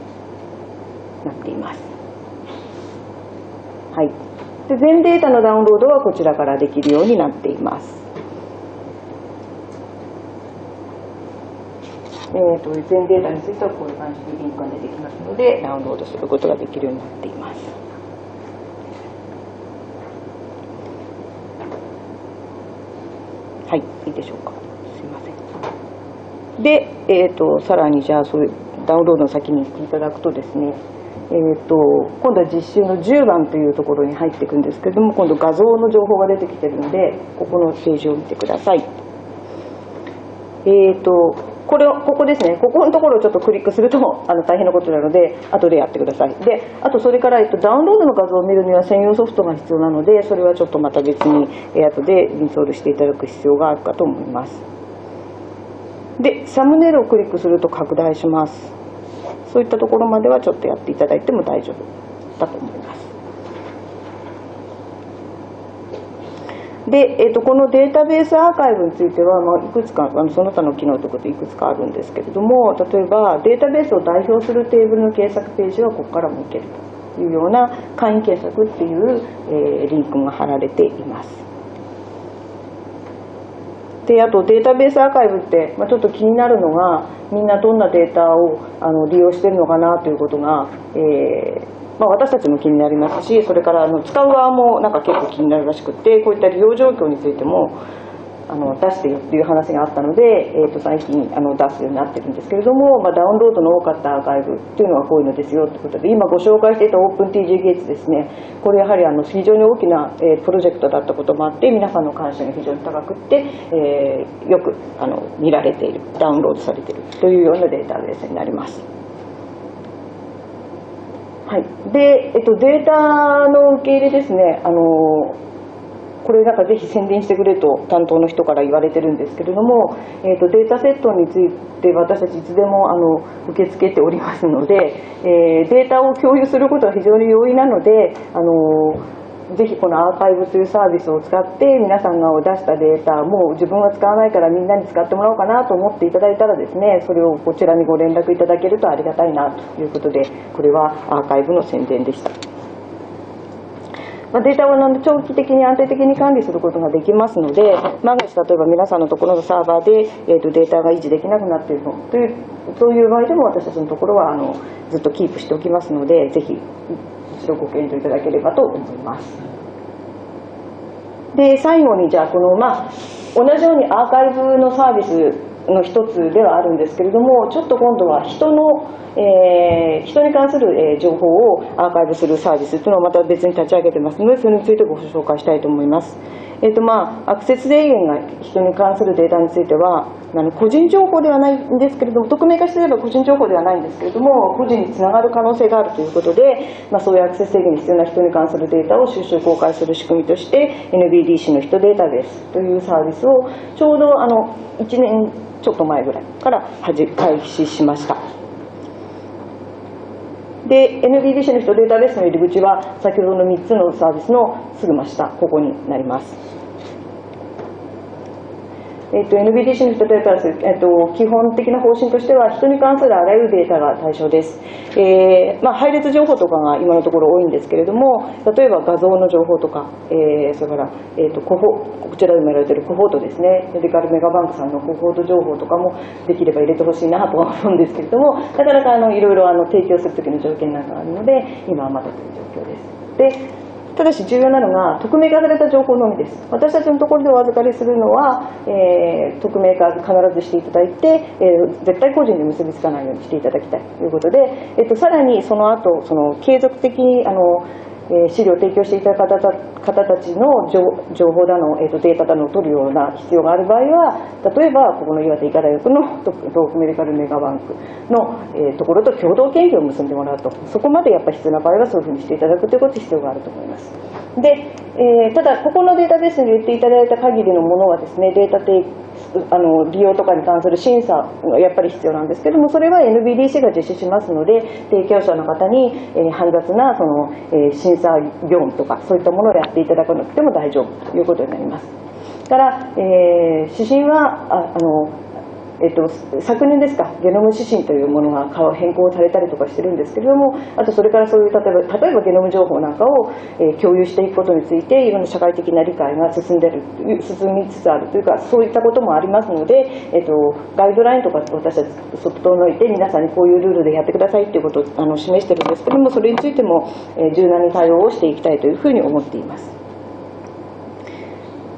なっています。はい、で全データのダウンロードはこちらからできるようになっています。えーと、全データについてはこういう感じでリンクが出てきますのでダウンロードすることができるようになっています。はい、いいでしょうか。すいません。で、えっ、と、さらにじゃあ、そういうダウンロードの先に行っていただくとですね、えー、と今度は実習の10番というところに入っていくんですけれども今度画像の情報が出てきてるのでここのページを見てください。えー、とこれをここですねここのところをちょっとクリックすると あの大変なことなので後でやってくださいであとそれから、えっと、ダウンロードの画像を見るには専用ソフトが必要なのでそれはちょっとまた別に、え後でインストールしていただく必要があるかと思いますでサムネイルをクリックすると拡大しますそういったところまではちょっとやっていただいても大丈夫だと思います。で、えーと、このデータベースアーカイブについては、まあ、いくつかあのその他の機能ということいくつかあるんですけれども例えばデータベースを代表するテーブルの検索ページはここからもいけるというような会員検索っていう、えー、リンクが貼られています。であとデータベースアーカイブって、まあ、ちょっと気になるのがみんなどんなデータをあの利用してるのかなということが、えーまあ、私たちも気になりますしそれからあの使う側もなんか結構気になるらしくてこういった利用状況についてもあの出してよっていう話があったので、えー、と最近あの出すようになってるんですけれども、まあ、ダウンロードの多かったアーカイブっていうのはこういうのですよということで今ご紹介していたオープン TG ゲーツですね。これやはりあの非常に大きな、えー、プロジェクトだったこともあって皆さんの関心が非常に高くって、えー、よくあの見られているダウンロードされているというようなデータベースになります。はい、で、えっと、データの受け入れですね、あのこれなんかぜひ宣伝してくれと担当の人から言われてるんですけれども、えーと、データセットについて私たちいつでもあの受け付けておりますので、えー、データを共有することは非常に容易なのであのぜひこのアーカイブというサービスを使って皆さんが出したデータもう自分は使わないからみんなに使ってもらおうかなと思っていただいたらですねそれをこちらにご連絡いただけるとありがたいなということでこれはアーカイブの宣伝でした。まあ、データを長期的に安定的に管理することができますので、万が一例えば皆さんのところのサーバーで、えー、とデータが維持できなくなっているというそういう場合でも私たちのところはあのずっとキープしておきますので、ぜひ一度ご検討いただければと思います。で、最後にじゃあこの、まあ、同じようにアーカイブのサービスの一つではあるんですけれどもちょっと今度は人の、えー、人に関する、え、情報をアーカイブするサービスというのをまた別に立ち上げてますのでそれについてご紹介したいと思います。えーとまあ、アクセス制限が人に関するデータについてはあの個人情報ではないんですけれども匿名化していれば個人情報ではないんですけれども個人につながる可能性があるということで、まあ、そういうアクセス制限に必要な人に関するデータを収集公開する仕組みとして NBDC の人データベースというサービスをちょうどあの1年ちょっと前ぐらいから開始しました。で、NBDC の人データベースの入り口は先ほどの3つのサービスのすぐ真下、ここになります。えっと、NBDC の人データベース、えっと、基本的な方針としては人に関するあらゆるデータが対象です、えーまあ、配列情報とかが今のところ多いんですけれども例えば画像の情報とか、えー、それから、えーと、コホこちらでもやられているコホートですね。メディカルメガバンクさんのコホート情報とかもできれば入れてほしいなとは思うんですけれどもなかなかあのいろいろあの提供するときの条件なんかがあるので今はまだという状況です。でただし重要なのが匿名化された情報のみです。私たちのところでお預かりするのは、えー、匿名化必ずしていただいて、えー、絶対個人で結びつかないようにしていただきたいということで、えーと、さらにその後その継続的にあのえ資料を提供していただいた方たちの情報だの、えー、とデータだのを取るような必要がある場合は例えばここの岩手医科大学の 東北メディカルメガバンクの、え、ところと共同研究を結んでもらうとそこまでやっぱり必要な場合はそういうふうにしていただくということ必要があると思います。で、えー、ただここのデータベースに入れていただいた限りのものはですねデータ提あの利用とかに関する審査がやっぱり必要なんですけどもそれは NBDC が実施しますので提供者の方に、えー、煩雑なその、えー、審査業務とかそういったものをやっていただかなくても大丈夫ということになります。から、えー、指針はああのえっと、昨年ですかゲノム指針というものが変更されたりとかしてるんですけれどもあとそれからそういう例えば例えばゲノム情報なんかを、え、共有していくことについていろんな社会的な理解が進んでる進みつつあるというかそういったこともありますので、えっと、ガイドラインとか私たち整えて皆さんにこういうルールでやってくださいということをあの示してるんですけどもそれについても、え、柔軟に対応をしていきたいというふうに思っています。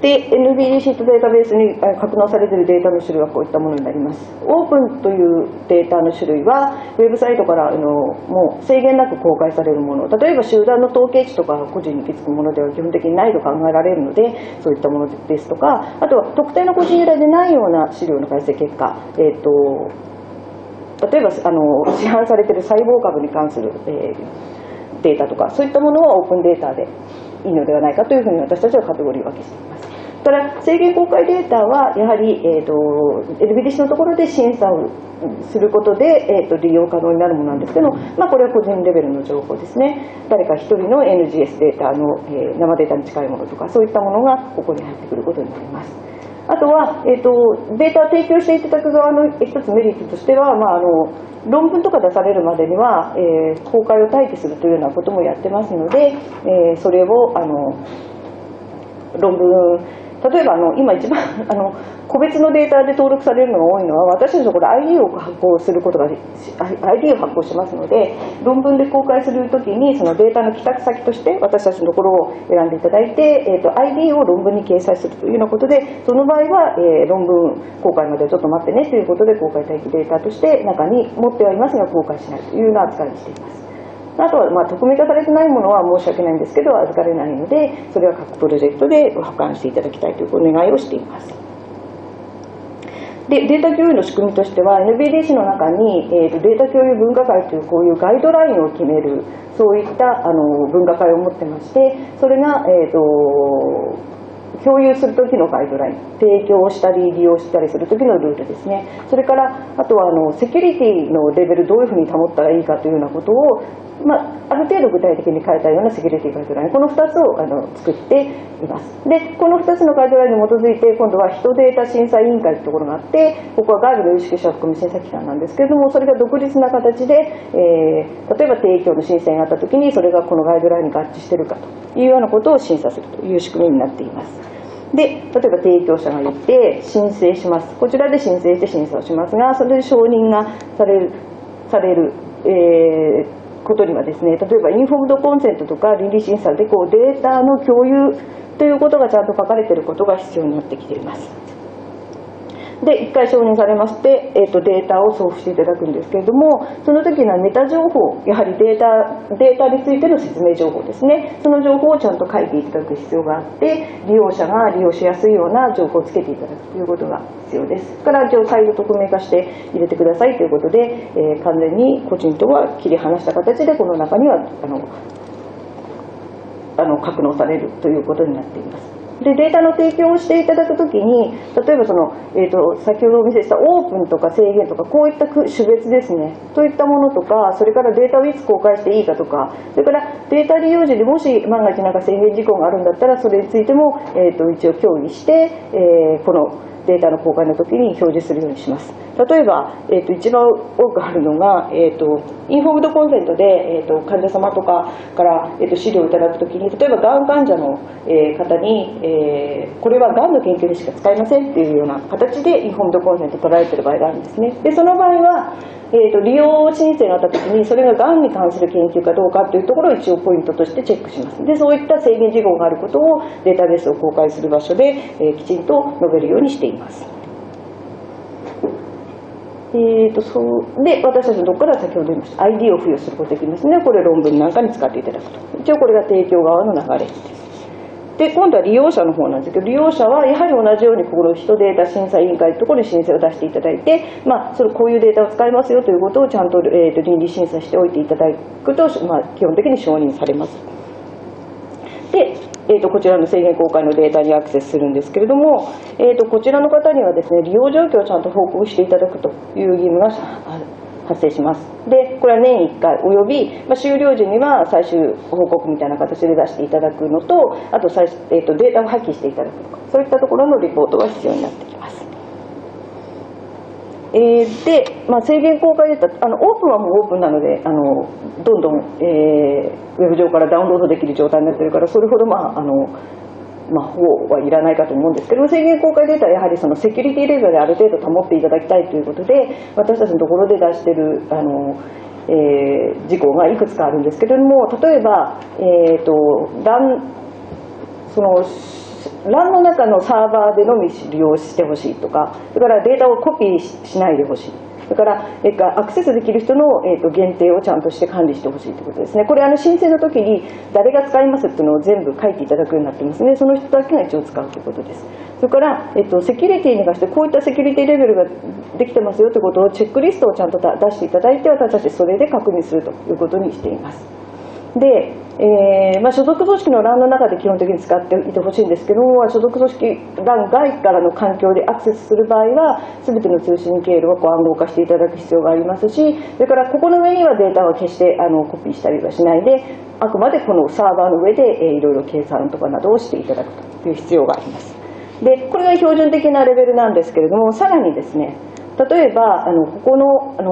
で、NBD シートデータベースに格納されているデータの種類はこういったものになります。オープンというデータの種類は、ウェブサイトからあのもう制限なく公開されるもの、例えば集団の統計値とか個人に行き着くものでは基本的にないと考えられるので、そういったものですとか、あとは特定の個人由来でないような資料の解析結果、えーと例えばあの市販されている細胞株に関する、えー、データとかそういったものはオープンデータでいいのではないかというふうに私たちはカテゴリー分けしています。ただ制限公開データはやはり、えーと、LBDC のところで審査をすることで、えーと、利用可能になるものなんですけど、まあ、これは個人レベルの情報ですね誰か1人の NGS データの、えー、生データに近いものとかそういったものがここに入ってくることになります。あとは、えーと、データを提供していただく側の一つメリットとしては、まあ、あの論文とか出されるまでには、えー、公開を待機するというようなこともやってますので、えー、それをあの論文例えばあの今一番 あの個別のデータで登録されるのが多いのは私たちのころ ID を発行することが ID を発行しますので論文で公開するときにそのデータの帰宅先として私たちのところを選んでいただいて、えーと、ID を論文に掲載するというようなことでその場合は、えー、論文公開までちょっと待ってねということで公開待機データとして中に持ってはいますが公開しないというような扱いにしています。あとは、まあ、匿名化されてないものは申し訳ないんですけど預かれないのでそれは各プロジェクトで保管していただきたいというお願いをしています。でデータ共有の仕組みとしては NBDC の中に、えーと、データ共有分科会というこういうガイドラインを決めるそういったあの分科会を持ってましてそれが、えーと共有する時のガイドライン提供したり利用したりする時のルールですね。それからあとはあのセキュリティのレベルどういうふうに保ったらいいかというようなことをまあ、ある程度具体的に書いたようなセキュリティガイドライン。この2つをあの作っています。でこの2つのガイドラインに基づいて今度は人データ審査委員会というところがあってここは外部の有識者含む審査機関なんですけれどもそれが独立な形で、えー、例えば提供の申請があった時にそれがこのガイドラインに合致してるかというようなことを審査するという仕組みになっています。で例えば提供者が言って申請しますこちらで申請して審査をしますがそれで承認がされるされる、えーことにはですね例えばインフォームドコンセントとか倫理審査でこうデータの共有ということがちゃんと書かれていることが必要になってきています。で1回承認されまして、えーと、データを送付していただくんですけれどもその時にはメタ情報やはりデータデータについての説明情報ですね。その情報をちゃんと書いていただく必要があって利用者が利用しやすいような情報をつけていただくということが必要です。から一応再度匿名化して入れてくださいということで、えー、完全に個人とは切り離した形でこの中にはあのあの格納されるということになっています。でデータの提供をしていただくときに例えばその、えーと、先ほどお見せしたオープンとか制限とかこういった種別ですね。といったものとかそれからデータをいつ公開していいかとかそれからデータ利用時にもし万が一なんか制限事項があるんだったらそれについても、えーと、一応協議して、えー、このデータの公開の時に表示するようにします。例えば、えーと、一番多くあるのが、えーと、インフォームドコンセントで、えーと、患者様とかから、えー、と資料をいただく時に例えばがん患者の、えー、方に、えー、これはがんの研究でしか使えませんっていうような形でインフォームドコンセント取られてる場合があるんですねでその場合は、えー、と利用申請があったときにそれががんに関する研究かどうかというところを一応ポイントとしてチェックします。でそういった制限事項があることをデータベースを公開する場所で、えー、きちんと述べるようにしています。えーと、そうで私たちのとこから先ほど言いました。ID を付与することができますねこれ論文なんかに使っていただくと。一応これが提供側の流れです。で今度は利用者の方なんですけど利用者はやはり同じようにこの人データ審査委員会のところに申請を出していただいて、まあ、それこういうデータを使いますよということをちゃんと,、えーと、倫理審査しておいていただくと、まあ、基本的に承認されます。でえーと、こちらの制限公開のデータにアクセスするんですけれども、えーと、こちらの方にはですね利用状況をちゃんと報告していただくという義務があ発生します。でこれは年1回および、まあ、終了時には最終報告みたいな形で出していただくのとあと最、えーとデータを破棄していただくとかそういったところのリポートが必要になってきます。えー、で、まあ、制限公開データあのオープンはもうオープンなのであのどんどん、えー、ウェブ上からダウンロードできる状態になってるからそれほど、まああのまあ、保護はいらないかと思うんですけど制限公開データはやはりそのセキュリティレベルである程度保っていただきたいということで私たちのところで出してるあの、えー、事項がいくつかあるんですけれども例えば、えーと、とその欄の中のサーバーでのみ利用してほしいとかそれからデータをコピーしないでほしいだから、えっアクセスできる人の、えっと、限定をちゃんとして管理してほしいということですね。これあの申請の時に誰が使いますっていうのを全部書いていただくようになってますね。その人だけが一応使うということです。それから、えっと、セキュリティに関してこういったセキュリティレベルができてますよということをチェックリストをちゃんと出していただいて私たちそれで確認するということにしています。で、えーまあ、所属組織の欄の中で基本的に使っていてほしいんですけども所属組織欄外からの環境でアクセスする場合は全ての通信経路をこう暗号化していただく必要がありますしそれからここの上にはデータは決してあのコピーしたりはしないであくまでこのサーバーの上で、えー、いろいろ計算とかなどをしていただくという必要があります。でこれが標準的なレベルなんですけれどもさらにですね例えばあのここのあの、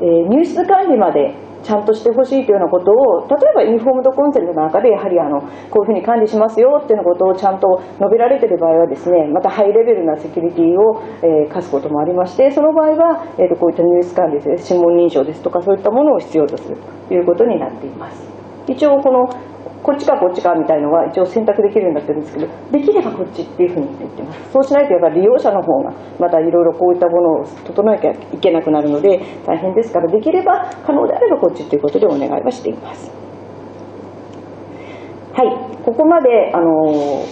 えー、入室管理までちゃんとしてほしいというようなことを例えばインフォームドコンセントの中でやはりあのこういうふうに管理しますよというようなことをちゃんと述べられている場合はですねまたハイレベルなセキュリティを、えー、課すこともありましてその場合は、えー、とこういったニュース管理です指紋認証ですとかそういったものを必要とするということになっています。一応このこっちかこっちかみたいのは一応選択できるようになってるんですけどできればこっちっていうふうに言ってます。そうしないとやっぱり利用者の方がまたいろいろこういったものを整えなきゃいけなくなるので大変ですからできれば可能であればこっちということでお願いはしています。はい。ここまであの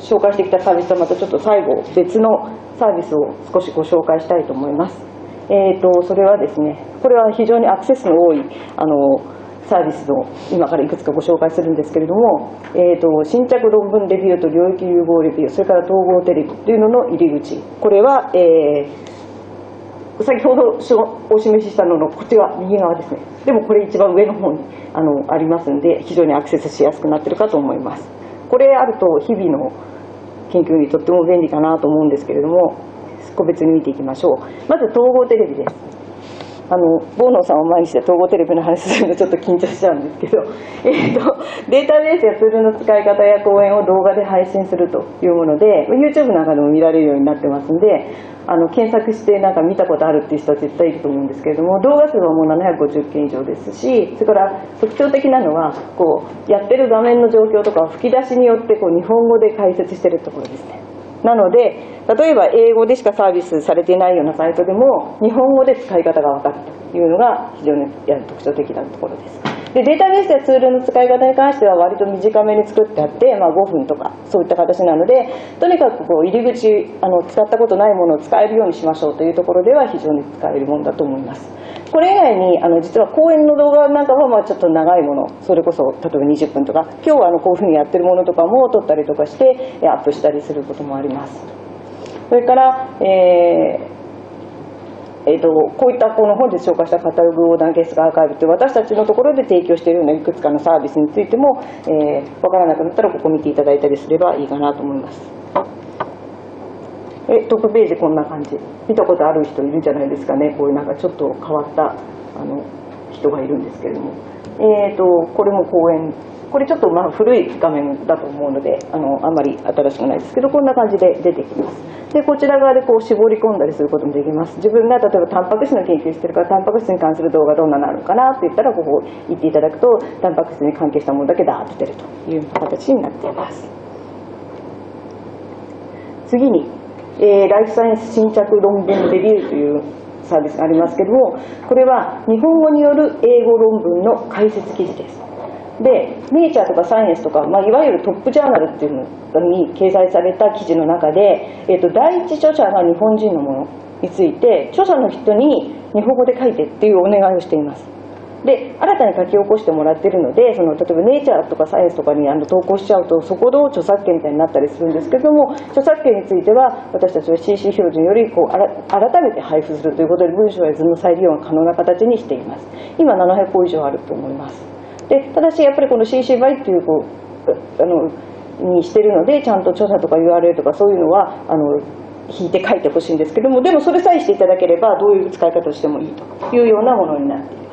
紹介してきたサービスとまたちょっと最後別のサービスを少しご紹介したいと思います。えーと、それはですねこれは非常にアクセスの多いあのサービスを今からいくつかご紹介するんですけれども、えーと、新着論文レビューと領域融合レビューそれから統合テレビというのの入り口。これは、えー、先ほどお示ししたののこっちは右側ですね。でもこれ一番上の方にあのありますんで非常にアクセスしやすくなってるかと思います。これあると日々の研究にとっても便利かなと思うんですけれども個別に見ていきましょう。まず統合テレビです。あのボーノさんを前にして統合テレビの話するのちょっと緊張しちゃうんですけど、えーと、データベースやツールの使い方や講演を動画で配信するというもので YouTube なんかでも見られるようになってますんであの検索してなんか見たことあるっていう人は絶対いると思うんですけれども動画数はもう750件以上ですしそれから特徴的なのはこうやってる画面の状況とかを吹き出しによってこう日本語で解説してるところですね。なので例えば英語でしかサービスされていないようなサイトでも日本語で使い方が分かるというのが非常に特徴的なところです。でデータベースやツールの使い方に関しては割と短めに作ってあって、まあ、5分とかそういった形なのでとにかくこう入り口あの使ったことないものを使えるようにしましょうというところでは非常に使えるものだと思います。これ以外にあの実は講演の動画なんかはまあちょっと長いものそれこそ例えば20分とか今日はあのこういうふうにやってるものとかも撮ったりとかしてアップしたりすることもあります。それから、えーえーと、こういったこの本日紹介したカタログ横断ケースアーカイブという私たちのところで提供しているようないくつかのサービスについても、えー、分からなくなったらここ見ていただいたりすればいいかなと思います。えトップページこんな感じ見たことある人いるんじゃないですかねこういうなんかちょっと変わったあの人がいるんですけれども、えーとこれも講演これちょっとまあ古い画面だと思うのであのあんまり新しくないですけどこんな感じで出てきます。でこちら側でこう絞り込んだりすることもできます。自分が例えばタンパク質の研究してるからタンパク質に関する動画どんなのあるかなって言ったらここ言っていただくとタンパク質に関係したものだけダーッと出るという形になっています。次に、えー、ライフサイエンス新着論文レビューというサービスがありますけどもこれは日本語による英語論文の解説記事です。でネイチャーとかサイエンスとか、まあ、いわゆるトップジャーナルっていうのに掲載された記事の中で、えーと、第一著者が日本人のものについて著者の人に日本語で書いてっていうお願いをしています。で新たに書き起こしてもらってるのでその例えばネイチャーとかサイエンスとかにあの投稿しちゃうとそこの著作権みたいになったりするんですけども著作権については私たちは CC 標準よりこう改めて配布するということで文章や図の再利用が可能な形にしています。今700個以上あると思います。でただしやっぱりこの CC バイっていうこうあのにしてるのでちゃんと著者とか URL とかそういうのはあの引いて書いてほしいんですけどもでもそれさえしていただければどういう使い方をしてもいいというようなものになっています。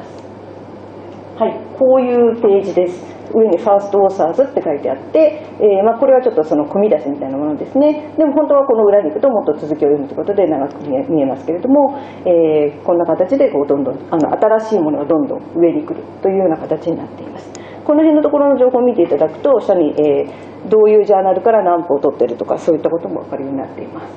はい、こういうページです。上にファーストオーサーズって書いてあって、えー、まあ、これはちょっとその組み出しみたいなものですね。でも本当はこの裏に行くともっと続きを読むということで長く見えますけれども、えー、こんな形でこうどんどんあの新しいものがどんどん上に来るというような形になっています。この辺のところの情報を見ていただくと下に、えー、どういうジャーナルから何歩を取ってるとかそういったことも分かるようになっています。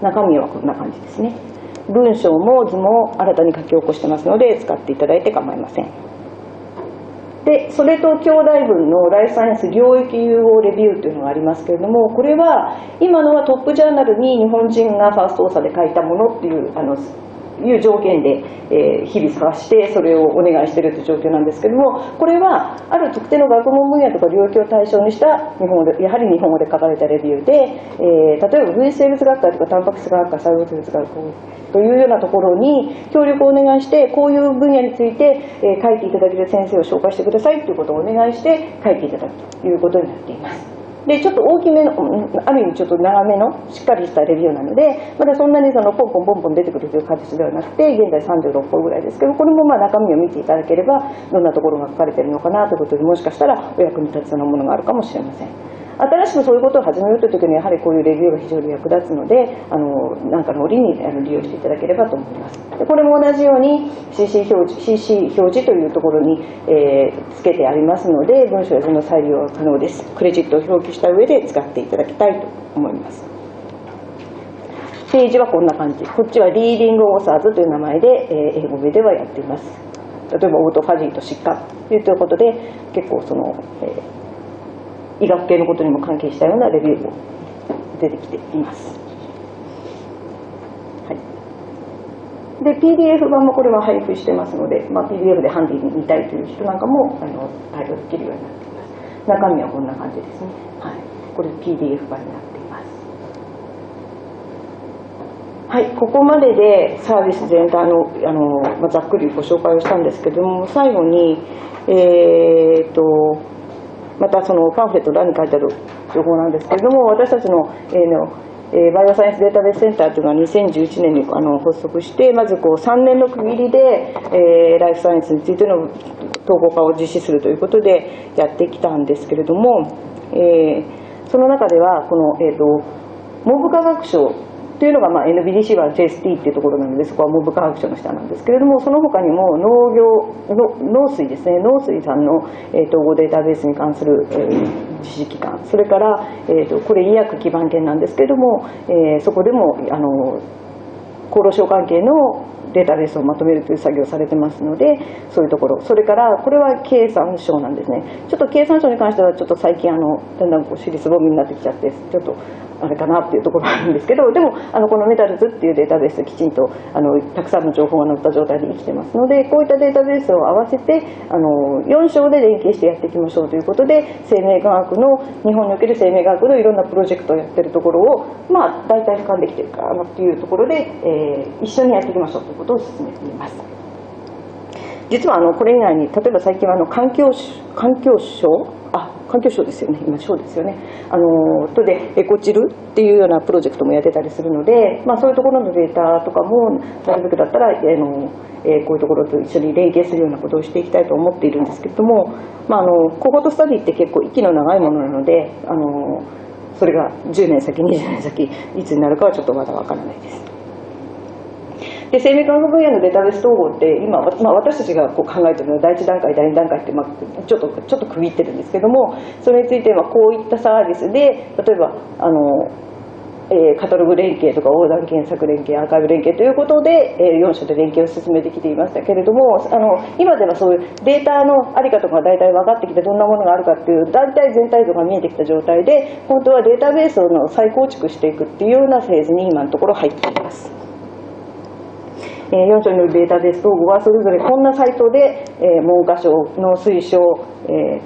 中身はこんな感じですね。文章も図も新たに書き起こしてますので使っていただいて構いません。でそれと兄弟分のライフサイエンス領域融合レビューというのがありますけれどもこれは今のはトップジャーナルに日本人がファーストオーサーで書いたものっていうあのいう条件で、えー、日々探してそれをお願いしているという状況なんですけどもこれはある特定の学問分野とか領域を対象にした日本語でやはり日本語で書かれたレビューで、えー、例えば分子生物学会とかタンパク質学会細胞生物学会というようなところに協力をお願いしてこういう分野について、えー、書いていただける先生を紹介してくださいということをお願いして書いていただくということになっています。でちょっと大きめのある意味ちょっと長めのしっかりしたレビューなのでまだそんなにそのポンポンポンポン出てくるという形ではなくて現在36本ぐらいですけどこれもまあ中身を見ていただければどんなところが書かれているのかなということでもしかしたらお役に立つようなものがあるかもしれません。新しくそういうことを始めようという時にやはりこういうレビューが非常に役立つのであのなんかの折にあの利用していただければと思います。でこれも同じように CC 表示 CC 表示というところに、えー、つけてありますので文章や図の再利用は可能です。クレジットを表記した上で使っていただきたいと思います。ページはこんな感じ。こっちはリーディングオーサーズという名前で、えー、英語名ではやっています。例えばオートファジーと疾患ということで結構その、えー医学系のことにも関係したようなレビューも出てきています。はい、で PDF 版もこれは配布してますので、まあ、PDF でハンディに見たいという人なんかもあの対応できるようになっています。中身はこんな感じですね。はい、これ PDF 版になっています。はい、ここまででサービス全体のあの、まあ、ざっくりご紹介をしたんですけども最後に、えーとまたそのパンフレットの欄に書いてある情報なんですけれども私たちの,、えーのえー、バイオサイエンスデータベースセンターというのは2011年にあの発足してまずこう3年の区切りで、えー、ライフサイエンスについての統合化を実施するということでやってきたんですけれども、えー、その中ではこの、えーと、文部科学省というのが、まあ、NBDC は JST っていうところなのでそこは文部科学省の下なんですけれどもその他にも農業の農水ですね。農水さんの、えー、統合データベースに関する、えー、実施機関それから、えーと、これ医薬基盤圏なんですけれども、えー、そこでもあの厚労省関係のデータベースをまとめるという作業をされてますのでそういうところ。それからこれは経産省なんですね。ちょっと経産省に関してはちょっと最近あのだんだんこう尻すぼみになってきちゃってちょっとあれかなっていうところがあるんですけどでもあのこのメタルズっていうデータベースきちんとあのたくさんの情報が載った状態で生きてますのでこういったデータベースを合わせてあの4章で連携してやっていきましょうということで生命科学の日本における生命科学のいろんなプロジェクトをやってるところをまあ大体俯瞰できてるかなっていうところで、えー、一緒にやっていきましょうということを進めています。実はあのこれ以外に例えば最近はあの環境環境省あ環境省ですよね今省ですよねあのとでエコチルっていうようなプロジェクトもやってたりするので、まあ、そういうところのデータとかもなるべくだったらあの、え、こういうところと一緒に連携するようなことをしていきたいと思っているんですけれども、まあ、あのコホートスタディって結構息の長いものなのであのそれが10年先20年先いつになるかはちょっとまだわからないです。で生命科学分野のデータベース統合って今、まあ、私たちがこう考えてるのは第1段階第2段階って、まあ、ちょっとちょっと区切ってるんですけどもそれについてはこういったサービスで例えばあのえカタログ連携とか横断検索連携アーカイブ連携ということで、え4社で連携を進めてきていましたけれどもあの今ではそういうデータの在り方とか大体分かってきてどんなものがあるかっていう大体全体像が見えてきた状態で本当はデータベースの再構築していくっていうようなフェーズに今のところ入っています。え4章によるデータですと5はそれぞれこんなサイトで、え文科省の推奨、え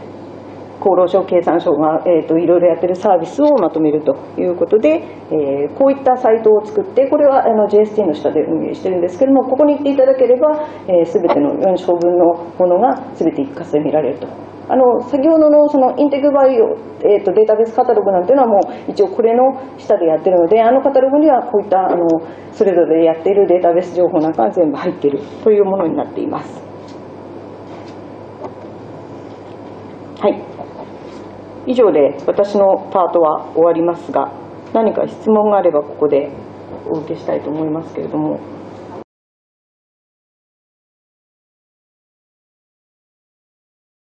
厚労省経産省が、えーと、いろいろやってるサービスをまとめるということで、えー、こういったサイトを作ってこれはあの JST の下で運営してるんですけれどもここに行っていただければ、えー、全ての4章分のものが全て一括で見られるとあの先ほどのそのインテグバイオ、えーと、データベースカタログなんていうのはもう一応これの下でやってるのであのカタログにはこういったあのそれぞれやっているデータベース情報なんかが全部入っているというものになっています。はい以上で私のパートは終わりますが何か質問があればここでお受けしたいと思いますけれども。